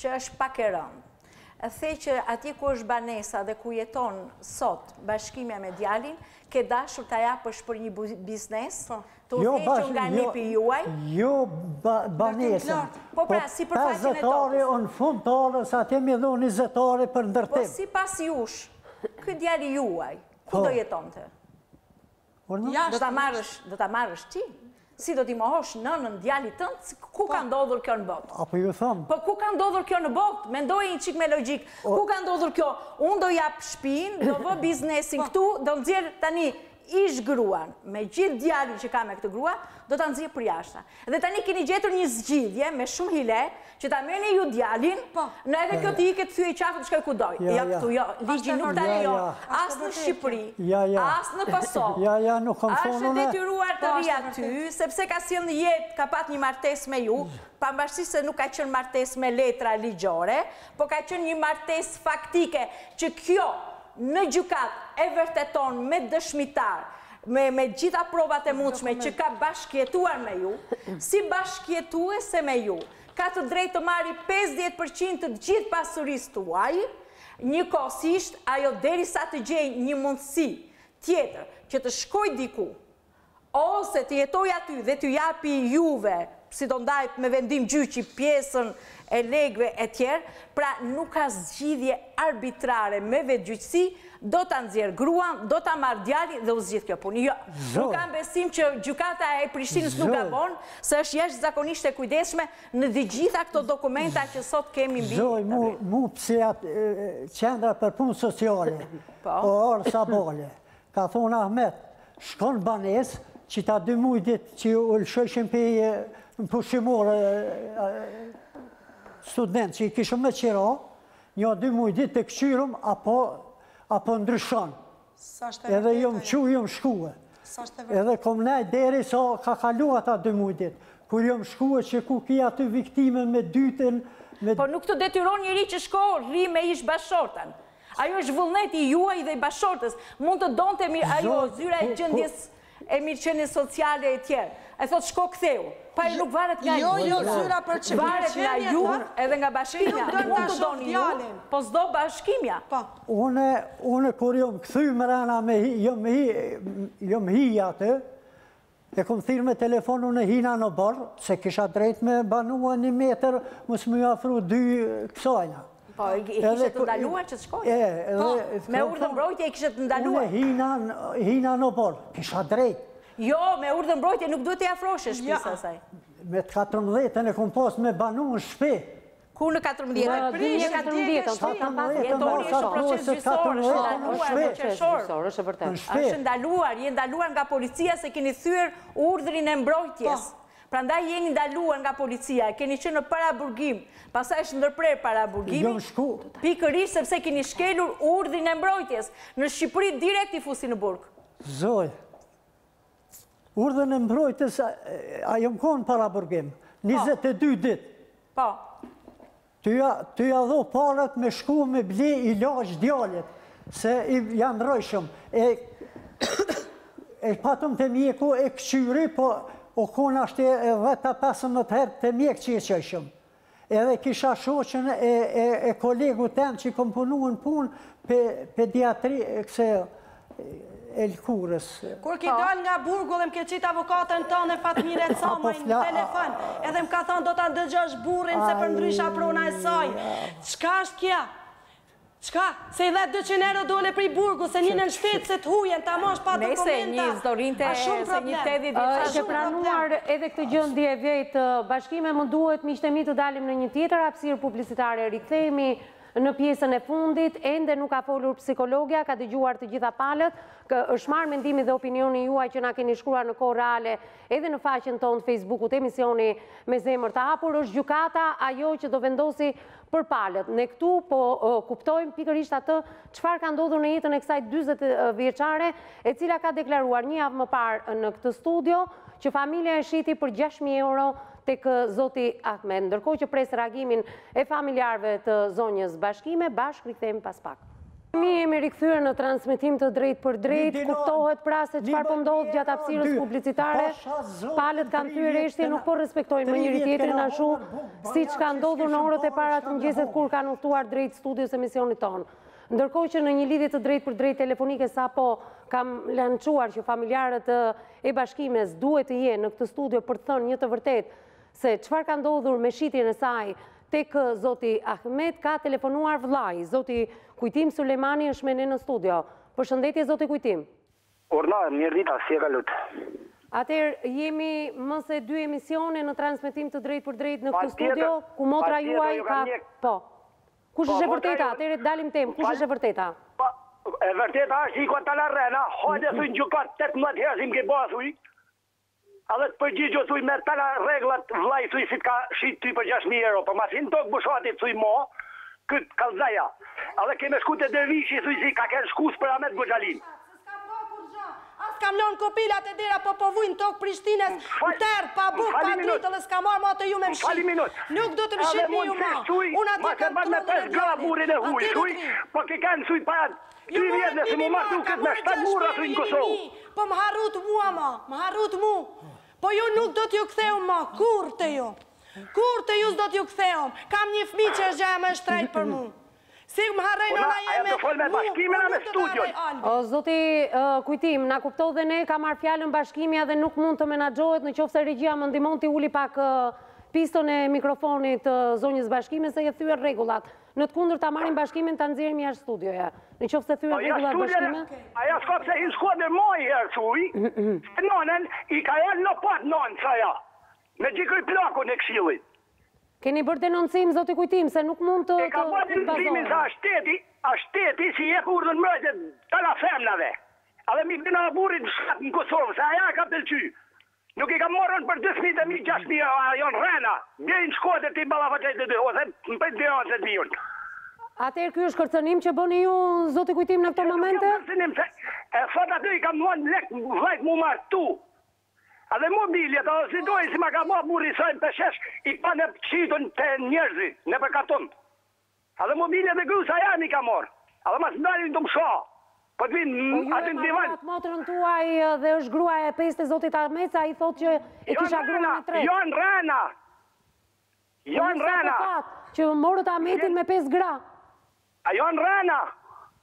S5: që është pak e rëndë. The që atje ku është banesa dhe ku jeton sot Bashkimja me djalin, ke dashur ta japësh për një biznes, po. Të
S4: jo,
S5: udhëhequr nga
S4: jo,
S5: nipi juaj?
S4: Jo, banesën.
S5: Po pra, po sipërfaqen e
S4: tokës? Zet ari, unë fund të arës, atij me i dhon njëzet ari për ndërtim.
S5: Po sipas jush, ky djali juaj, ku po. do jetonte? Do ta marrësh, do ta marrësh ti? Si do t'i mohosh në nënën djalit tënd, ku ka po. ndodhur kjo në botë?
S4: A po ju them?
S5: Po ku ka ndodhur kjo në botë? Mendoje një çikë me logikë. Ku ka ndodhur kjo? Unë do jap shpinë, do vë biznesin këtu, do nxjerr tani Ish gruan, me gjithë djalin që ka me këtë grua, do ta nxjerr përjashta. Dhe tani keni gjetur një zgjidhje me shumë hile, që ta merrni ju djalin, edhe kjo të iki të thyejë qafë të shkojë ku dojë. Ja këtu, jo, ligji nuk ta lejon, as në Shqipëri, as në Kosovë. Është e detyruar të rrijë aty, sepse ka sjellë në jetë, ka pat një martesë me ju, pavarësisht se nuk ka qenë martesë me letra ligjore, po ka qenë një martesë faktike, që kjo, në gjykatë e vërteton me dëshmitarë, me me gjitha provat e mundshme që ka bashkëjetuar me ju, si bashkëjetuese me ju, ka të drejtë të marri pesëdhjetë për qind të të gjithë pasurisë tuaj, njëkohësisht ajo derisa të gjejë një mundësi tjetër që të shkojë diku, Ose të jetojë aty dhe t'ju japë juve, si do ndahet me vendim gjyqi, pjesën e lekëve etj. Pra nuk ka zgjidhje arbitrare me vetëgjyqësi, do ta nxjerrë gruan, do ta marrë djali dhe u zgjidh kjo punë. Jo, unë kam besim që Gjykata e Prishtinës nuk gabon, se është jashtëzakonisht e kujdesshme në të gjitha këto dokumenta që sot kemi mbi tapet.
S4: Zoj, mu pse qendra për punë sociale, po or sa bole, Ka thonë Ahmet, shko në banesë, qita dy mujë ditë që u lëshojshin për në pushimore studentët që i kishim me qira, nja dy mujë ditë të këqyrim, apo, apo ndryshon. Edhe jom çu, jom shkue. Edhe kom nejt derisa ka kalu ata dy mujë ditë. Kur jom shkue qe ku ki aty viktime me dytën,
S5: Por nuk të detyron njeri që shko rri me ish bashkëshorten. Ajo është vullneti i juaj dhe i bashkëshortes. Mund të donte mirë ajo, zyra e gjendjes e mirëqenies sociale etj. E thotë shko kthehu. Po ajo nuk varet nga
S3: ju. Jo, jo, zyra për mirëqenie thotë.
S5: Varet nga ju edhe nga bashkimja. Mund të doni ju, po s'do bashkimja. Po.
S4: Unë, unë kur jom kthy mrena me hi, jom hi, jom hi aty, E kom thirë me telefon unë hina në oborr, se kisha drejt me banua një meter, mos m'u afru te kësajna.
S5: Po, i kishe të ndaluar që të shkojë? Po, me urdhër mbrojtje i kishe të ndaluar?
S4: Unë hina në oborr, kisha drejt.
S5: Jo, me urdhër mbrojtje nuk duhet t'i afroheshe shpisë saj.
S4: Me të katërmdhetën e kom pas me banu në shpi.
S5: Kur në katërmbëdhjetë e
S1: prish, e
S5: ka djegë e shpejt, ka pasë një të orë, ish proces gjyqësor, është ndaluar në qershor, është ndaluar, je ndaluar nga policia se keni thyer urdhrin e mbrojtjes. Prandaj jeni ndaluar nga policia, keni qenë në paraburgim, pastaj është ndërprerë paraburgimi, pikërisht sepse keni shkelur urdhrin e mbrojtjes. Në Shqipëri direkt i fusi në burg.
S4: Zoj. Urdhrin e mbrojtjes, a jom konë paraburgim, 22 po. dit.
S5: Po.
S4: Tu ja dhon parët me shku me ble ilaç djalit, se jam mbrojshëm. E, e patëm te mjeku e këqyri, po o konë ashtë e 10-15 herë te mjeku e çojshëm. Edhe kisha shoqen e, e, e kolegut tem që kom punu në pun pe, pediatri, kse e lkurës.
S3: Kur ki po. dal nga burgu dhe më ke qitë avokaten tane Fatmire Camaj po në telefon, edhe më ka thonë do ta dëgjosh burrin se përndryshe prona e saj. Çka është kjo? Qka? Se i dhe dyqind euro dole prej burgu se një në shtet të huj të mos pa dokumenta
S5: është shumë problem.
S1: Është e pranuar edhe këtë gjendje vet Bashkime më duhet miqtë e mi të dalim në një tjetër hapësirë publicitare rikthehemi në pjesën e fundit ende nuk ka folur psikologja ka dëgjuar të gjitha palët është marrë mendimi dhe opinioni juaj që na keni shkruar në kohë reale edhe në faqen tonë të Facebookut emisioni me zemër të hapur është gjykata ajo që do vendosi Për palët, ne këtu po kuptojmë pikërisht atë çfarë ka ndodhur në jetën e kësaj dyzet vjeçare, e cila ka deklaruar një javë më parë në këtë studio, që familja e shiti për gjashtë mijë euro tek zoti Ahmet. Ndërkohë që pres reagimin e familjarëve të zonjës Bashkime, bashkë rikthehemi pas pak. Mi jemi rikthyer në transmitim të drejtpërdrejtë, kuptohet pra se çfarë po ndodh gjatë hapësirës publicitare, palët kanë thyer rreshtin nuk po respektojnë më njëri-tjetrin ashtu siç ka ndodhur në orët e para të mëngjesit kur kanë udhëtuar drejt studios së emisionit tonë. Ndërkohë që në një lidhje të drejtpërdrejtë telefonike sapo kam lançuar që familjarët e Bashkimes duhet të jenë në këtë studio për të thënë një të vërtetë, se çfarë ka ndodhur me shitjen e saj tek zoti Ahmet, ka telefonuar vëllai, zoti Kujtim Sulejmani është me ne në studio. Përshëndetje zoti Kujtim.
S7: Urdhno, mirëdita, si po kaloni?
S1: Atëherë, jemi më se dy emisione në transmetim të drejtpërdrejtë në këtë studio, ku motra juaj ka... Po, kush po, është e vërteta, atëherë të dalim temë, kush është e vërteta?
S7: Po, e vërteta është i ke tana rrena, hajde thuj në gjykatë, 18 herë krim ke ba thuj, A dhe të përgjigjo thuj me tana rregullat vllai thuj si të ka shit ty për gjashtë mijë euro po mashtron në tokë Bushatit thuj mo kyt kallxaja a dhe ke me shku te dervishi thuj si ka ken shkues për Ahmet Goxhalin.
S3: A s'kam ba kurrë gja, as kam lanë kopilat e dera po po vujnë tokë Prishtinës në terr pa bukë pa dritë edhe s'ka marrë ma të ju me mshi nuk do të mshitni ju ma unë atje kam
S7: trullën e djalit atje do të rri. Ju më rrët bimi ma ka marrë gjashtë veri i ri
S3: Po më harrut mua ma Më harrut mua Po ju nuk do t'ju kthehem ma Kurrë te ju Kurrë te ju s'do t'ju kthehem Kam një fmi që është gjaja më e shtrejtë për mu Si më harroj
S7: nëna
S3: jeme Mu
S7: unë
S3: nuk do
S7: ta
S3: harroj Albi
S1: O zoti Kujtim na kupto dhe ne ka marrë fjalën Bashkimja dhe nuk mund të menaxhohet në qoftë se regjia më ndihmon t'i uli pak piston e mikrofonit zonjës Bashkime se i thyen rregullat. Në të kundërt ta marrim Bashkimen ta nxjerrim jashtë studioja. Në qoftë se
S7: thyen
S1: rregullat Bashkime.
S7: Aja s'ka pse hyn Shkodër ma asnjiherë thuj, se nënën i ka lanë në pat nonë s'aja, me gjykoj plakun e këshillit.
S1: Keni bërë denoncim zoti Kujtim, se nuk mund të bazohemi.
S7: E ka bërë denoncimin se
S1: a
S7: shteti, a shteti s'i jep urdhër mbrojtje tana femnave. Edhe mi bena burrit në fshat në Kosovë, se aja e ka pëlqy. Nuk i kam marrun për dy fmit e mi gjashtë mi euro a jon rrena deri në Shkodër ti ballafaqe të dy ose prej dy euro të miun.
S1: Atëherë ky është kërcënim që bëni ju zoti Kujtim në këto momente?
S7: Jo nuk jan kërcënim se e sot aty i kam dhënë lek vllait mu martu edhe mobiljet edhe si dojë si ma ka ba burri sa i për shesh i pa nëpër qitun te njerzit nëpër katund. Edhe mobiljet e grus ajo m'i ka mor edhe mas ndalin të më sho po të vin
S1: Po ju e martuat motrën tuaj dhe është gruaja e pestë e zotit Ahmet se ai thotë që e kisha gruan e tretë.
S7: Jon rrena
S1: jon rrena
S7: jon
S1: rrena. Që morët Ahmetin me pesë gra.
S7: Jon rrena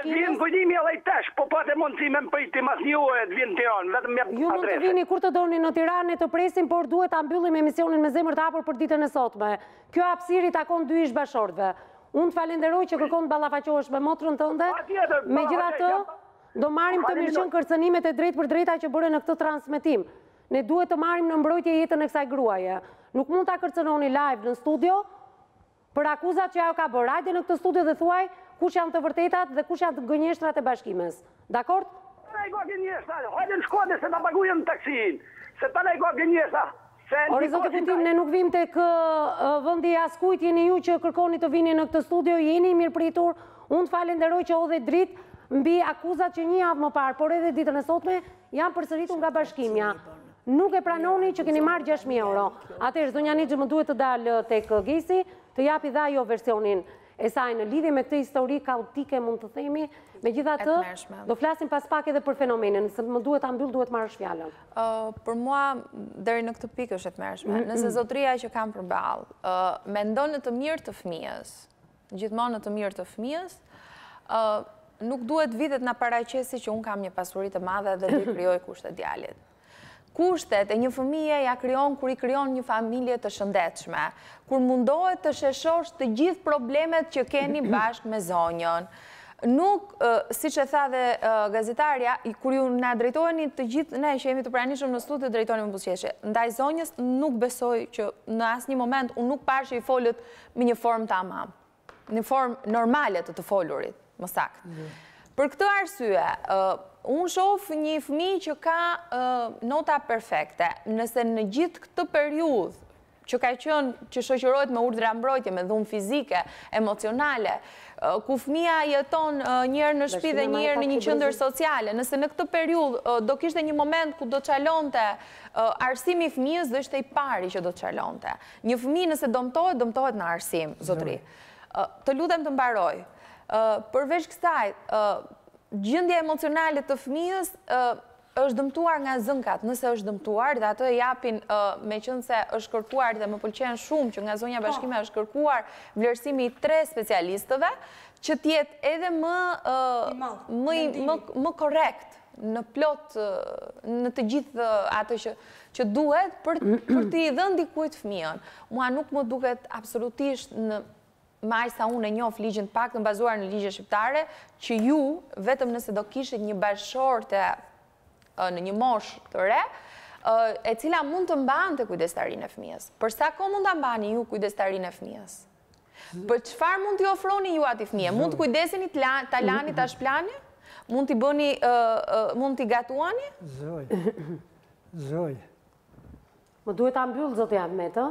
S7: Të vjen vëllimi edhe i tash, po pate mundësi me më prit ti mas një ore të vjen në Tiranë, vetëm me adresën.
S1: Ju mund të vini kur të doni në Tiranë, ne të presim, por duhet ta mbyllim emisionin me zemër të hapur për ditën e sotme. Kjo hapësirë i takon dy ish-bashkëshortëve. Unë të falenderoj që kërkon të ballafaqohesh me motrën tënde.
S7: Megjithatë,
S1: do marrim të mirëqenë kërcënimet e drejtpërdrejta që bëre në këtë transmetim. Ne duhet të marrim në mbrojtje jetën e kësaj gruaje. Nuk mund ta kërcënoni live në studio, Për akuzat që ajo ka bërë, hajde në këtë studio dhe thuaj kush janë të vërtetat dhe kush janë të gënjeshtrat e Bashkimes. Dakord?
S7: Tana i ka gënjeshtra, hajde në Shkodër se ta paguajmë taksinë, se tana i ka
S1: gënjeshtra.
S7: Ore
S1: zoti
S7: Kujtim,
S1: ne nuk vijmë tek vendi i askujt, jeni ju që kërkoni të vini në këtë studio, jeni i mirëpritur. Unë të falenderoj që hodhe dritë mbi akuzat që një javë më parë, por edhe ditën e sotme, janë përsëritur nga Bashkimja. Nuk e pranoni që keni marrë 6.000 euro. Atëherë, zonja Nexhi më duhet të dal tek Gesi, të japi dhe ajo versionin e saj në lidhje me këtë histori kaotike, mund të themi.
S6: Megjithatë,
S1: do flasim pas pak edhe për fenomenin, se më duhet ta mbyll, duhet të marrësh
S6: fjalën. Për mua, deri në këtë pikë është e tmerrshme. Nëse zotria që kam përballë mendon në të mirë të fëmijës, Gjithmonë në të mirë të fëmijës. Nuk duhet vi të na paraqesi që unë kam një pasuri të madhe dhe do t'i krijoj kushtet djalit kushtet e një fëmije ja krijon kur i krijon një familje të shëndetshme, kur mundohet të sheshosh të gjithë problemet që keni bashkë me zonjën. Nuk, siç e tha dhe gazetarja, kur ju na drejtoheni të gjithë, ne që jemi të pranishëm në studio, drejtoheni me buzëqeshje. Ndaj zonjës nuk besoj që në asnjë moment, unë nuk pashë që i folët me një formë tamam, një formë normale të të folurit, më saktë. Mhm. Për këtë arsye, unë shof një fëmi që ka nota perfekte, nëse në gjithë këtë periudhë, që ka qënë që shoqërohet me urdhra mbrojtje, me dhunë fizike, emocionale, ku fëmija jeton njëherë në shpi dhe
S1: njëherë
S6: në një qëndër sociale, nëse në këtë periudhë do kishte një moment ku do çalonte arsimi i fëmijës dhe ishte i pari që do çalonte. Një fëmijë nëse dëmtohet, dëmtohet në arsim, zotëri. Të lutem të mbaroj. Përveç kësaj, gjendja emocionale e fëmijës është dëmtuar nga zënkat, nëse është dëmtuar dhe ato e japin meqenëse është kërkuar dhe më pëlqen shumë që nga zonja po. Bashkime është kërkuar vlerësimi i tre specialistëve që të jetë edhe më korekt. në plot në të gjithë atë që që duhet për për t'i dhënë dikujt fëmijën. Mua nuk më duket absolutisht në me aq sa unë e njoh ligjin të paktën bazuar në ligjin shqiptar, që ju vetëm nëse do kishit një bashkëshorte në një moshë të re, e cila mund të mbante kujdestarinë e fëmijës. Për sa kohë mund ta mbani ju kujdestarinë e fëmijës? Por çfarë mund t'i ofroni ju atij fëmije? Mund të kujdeseni ta lani, ta shpëlani? Mund t'i bëni, mund t'i gatuani?
S4: Zoj, zoj.
S1: Më duhet ta mbyll, zoti Ahmet, ë?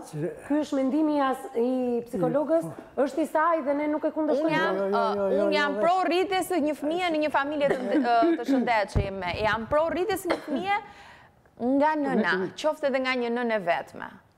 S1: Ky është mendimi i psikologës, po. është i saj dhe ne nuk e kundërshtojmë.
S6: Unë jam,
S4: jo, jo, jo,
S6: unë jam pro rritjes së një fëmije në një familje të shëndetshme. Jam pro rritjes së një fëmije nga nëna, qoftë edhe nga një nënë e vetme.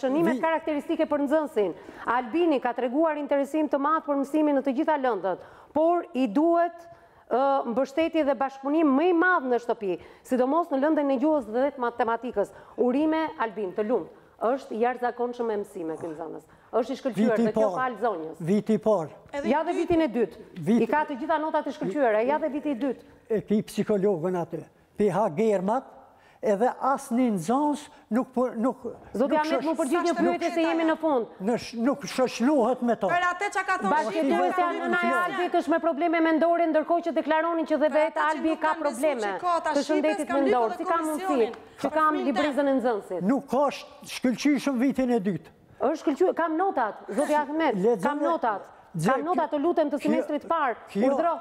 S4: Shënime
S1: karakteristike për nxënësin. Albini ka treguar interesim të madh për mësimin në të gjitha lëndët, por i duhet mbështetje dhe bashkëpunim më i madh në shtëpi, sidomos në lëndën e gjuhës dhe të matematikës. Urime Albin, të lumtë. Është i jashtëzakonshëm me mësime ky nxënës. Është i shkëlqyer dhe kjo falë zonjës.
S4: Viti i parë.
S1: Ja dhe vitin e dytë. I ka të gjitha notat e shkëlqyera, ja dhe viti i dytë.
S4: E pyt psikologun aty. Po i ha germat edhe asni nxanës nuk po nuk
S1: Zoti Ahmet
S4: m'u
S1: përgjigj një pyetje se jemi në fund.
S4: Nuk shoqërohet me to.
S3: Për atë çka ka thonë
S4: Bashkëjetuesja,
S1: nëna e Albit është me probleme mendore ndërkohë që deklaronin që dhe vetë Albi ka probleme të shëndetit mendor. Si ka mundësi që kam librezën e nxënësit?
S4: Nuk osht shkëlqyeshëm vitin e dytë.
S1: Është shkëlqyer, kam notat, zoti Ahmet, kam notat. Kam notat, të lutem të semestrit të
S4: parë.
S1: Urdhëro.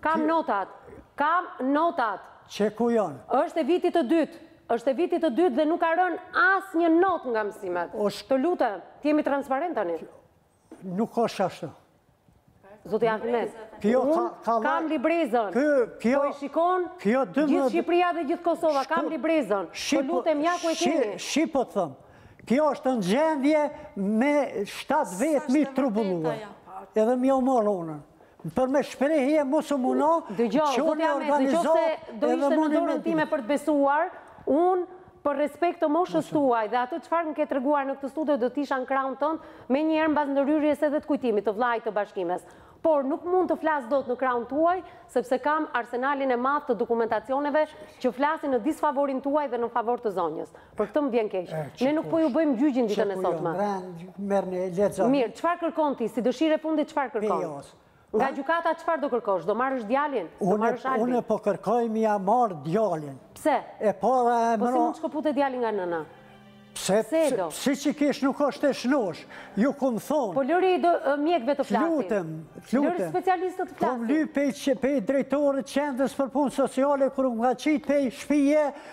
S1: Kam notat. Kam notat.
S4: Qe ku janë.
S1: Është e vitit të dytë. Është e vitit të dytë dhe nuk ka rënë asnjë notë nga mësimet. Të lutem, të jemi transparentë tani.
S4: Nuk është ashtu.
S1: Zoti Ahmet, unë kam librezën. Po e shikon gjithë Shqipëria dhe gjithë Kosova. Kam librezën.
S4: Të
S1: lutem, ja ku e keni.
S4: Shi, po të thom. Kjo është në gjendje me 7 vetë
S3: me i
S4: trubulluar. Edhe m'ia morën. Për me, shprehje mos u muno,
S1: qoni organizo dhe dhe moni me dhëmë. Do ishte në dorën time për të besuar, unë për respekt të moshës tuaj dhe atë çfarë më ke treguar në këtë studio do t'isha në krahun tënd menjëherë mbas ndërhyrjes edhe të kujtimit të vllait të Bashkimes. Por nuk mund të flas dot në krahun tuaj sepse kam arsenalin e madh të dokumentacioneve që flasin në disfavorin tuaj dhe në favor të zonjës. Për këtë më vjen keq. Ne nuk po ju bëjmë gjygjin ditën e sotme. Mirë, çfarë kërkon ti? Si dëshirë e fundit çfarë kërkon? Nga gjykata çfarë do kërkosh? Do marrësh djalin? Do marrësh Albin?
S4: Unë po kërkoj me ja marr djalin.
S1: Pse?
S4: E para e mëra.
S1: Po si mund të shkëputet djali nga nëna?
S4: Pse?
S1: Pse do?
S4: Se psiqikisht nuk është e shnosh. Ju kom thonë.
S1: Po lërja mjekëve të flasin.
S4: Lutem, lutem.
S1: Lëri specialistët të flasin.
S4: Po lypej që pej drejtores qendrës për punë sociale kur më ka qitë pej shpije,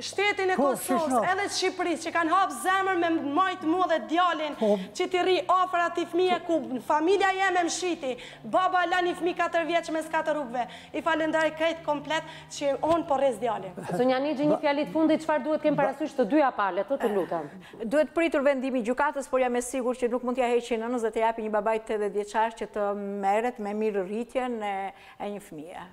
S3: shtetin e Kosovës edhe të Shqipërisë që kanë hapë zemër me majtë mu edhe djalin
S4: po.
S3: që t'i rri afer ati fmije ku familja jeme m'shiti baba la një fmi 4 vjeç mes katër rrugve i falenderoj krejt komplet që unë po rres djalin
S1: Zonja një një fjali të fundit çfarë duhet të kenë parasysh të dyja palët të lutem
S5: duhet pritur vendimi i gjykatës por jam e sigurt që nuk mund t'ja heqin nënës dhe t'ja japin një babai tetëdhjetë vjeçar që të merret me mirërritjen e një
S4: fmije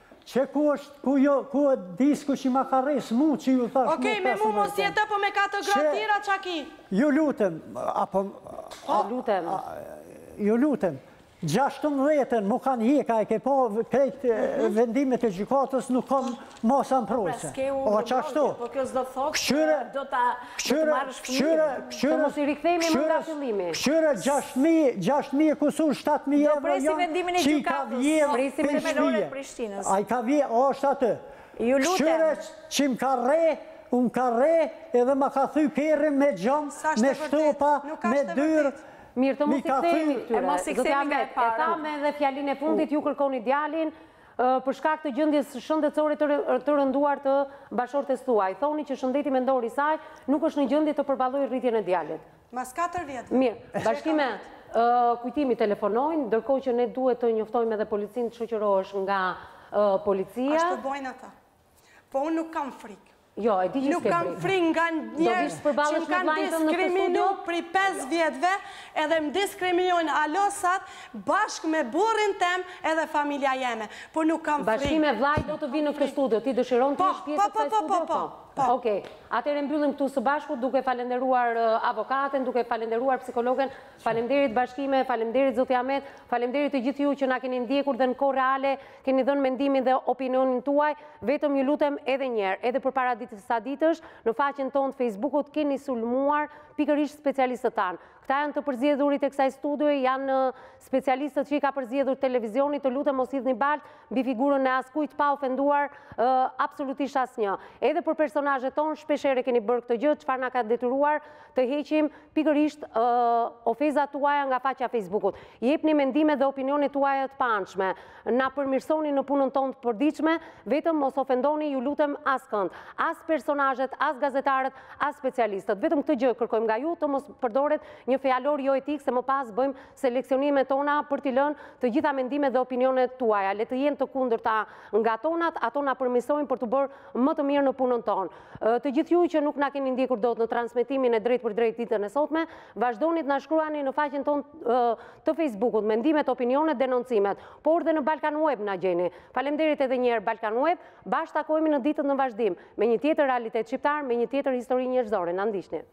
S4: Qe ku është ku jo ku e disku që ma ka rresë mu që ju thash mu pesëmbëdhjetë.
S3: Okej me mu mos jeto po me
S4: kato
S3: gratë tjera ça ki.
S4: Ju lutem apo
S1: Ju lutem.
S4: Ju lutem gjashtëmbëdhjetën m'u kanë hjek a e ke pa krejt vendimet e gjykatës nuk kam masa
S5: mprojtëse.
S4: O qashtu
S5: po kjo s'do të
S4: thotë
S5: se do ta. Kështu të marrësh fëmijën,
S1: të mos i rikthehemi më nga fillimi.
S4: Këqyre gjashtë mijë, gjashtë mijë kusur, shtatë
S5: mijë
S4: euro janë që i ka vjedhë
S5: prej shpije.
S4: A i ka vjedhë, a është atë. Këqyre që më ka rre, um ka rre, edhe më ka thy kerrin me gjomë, me shtopa, me dyrë.
S1: Mirë, të mos i kthehemi këtyre.
S5: Zoti
S1: Ahmet, e thamë edhe fjalinë e fundit, ju kërkoni djalin, Për shkak të gjendjes shëndetësore të rënduar të bashkëshortes tuaj, thoni që shëndeti mendor i saj nuk është në gjendje të përballojë rritjen e djalit.
S3: Mas katër vjetve.
S1: Mirë, Bashkime Kujtimi telefonoi, ndërkohë që ne duhet të njoftojmë edhe policinë të shoqërohesh nga policia.
S3: Ashtu bëjnë ata. Po unë nuk kam frikë.
S1: Jo, e di që s'ke frikë.
S3: Nuk kam
S1: frikë
S3: nga njerës që më kanë diskriminu prej 5 vjetve edhe më diskriminojnë ala sot bashkë me burrin tem edhe familja jeme. Po nuk kam frikë.
S1: Bashkime vllai do të vijë në këtë studio, ti dëshiron të jesh pjesë e kësaj studio?
S3: Po, po,
S1: po,
S3: po, po,
S1: po. Oke, atëherë e mbyllim këtu së bashku duke falenderuar avokaten, duke falenderuar psikologen, Faleminderit Bashkime, faleminderit Zoti Ahmet, faleminderit të gjithë ju që na keni ndjekur dhe në kohë reale keni dhënë mendimin dhe opinionin tuaj. Vetëm ju lutem edhe një herë, edhe përpara ditës sa ditësh, në faqen tonë të Facebookut keni sulmuar pikërisht specialistët tanë. Këta janë të përzgjedhurit e kësaj studio, janë specialistët që i ka përzgjedhur televizioni, të lutem mos hidhni baltë mbi figurën e askujt pa ofenduar absolutisht asnjë. Edhe për personazhet tonë shpeshherë e keni bërë këtë gjë, çfarë na ka detyruar të heqim pikërisht ofezat tuaja nga faqja e Facebookut. Jepni mendimet dhe opinionet tuaja të paanshme. Na përmirësoni në punën tonë të përditshme, vetëm mos ofendoni ju lutem askënd. As personazhet, as gazetarët, as specialistët. Vetëm këtë gjë kërkojmë nga ju të mos përdoret një fjalor jo etik se më pas bëjmë seleksionimet tona për t'i lënë të gjitha mendimet dhe opinionet tuaja. Le të jenë të kundërta nga tonat, ato na përmirësojnë për t'u bërë më të mirë në punën tonë. Të gjithë ju që nuk na keni ndjekur dot në transmetimin e drejtpërdrejtë ditën e sotme, vazhdoni t'na shkruani në faqen tonë të Facebookut, mendimet, opinionet, denoncimet, por dhe në Balkan Web na gjeni. Faleminderit edhe një herë Balkan Web, bashkë takohemi në ditën në vazhdim, me një tjetër realitet shqiptar, me një tjetër histori njerëzore, na ndiqni.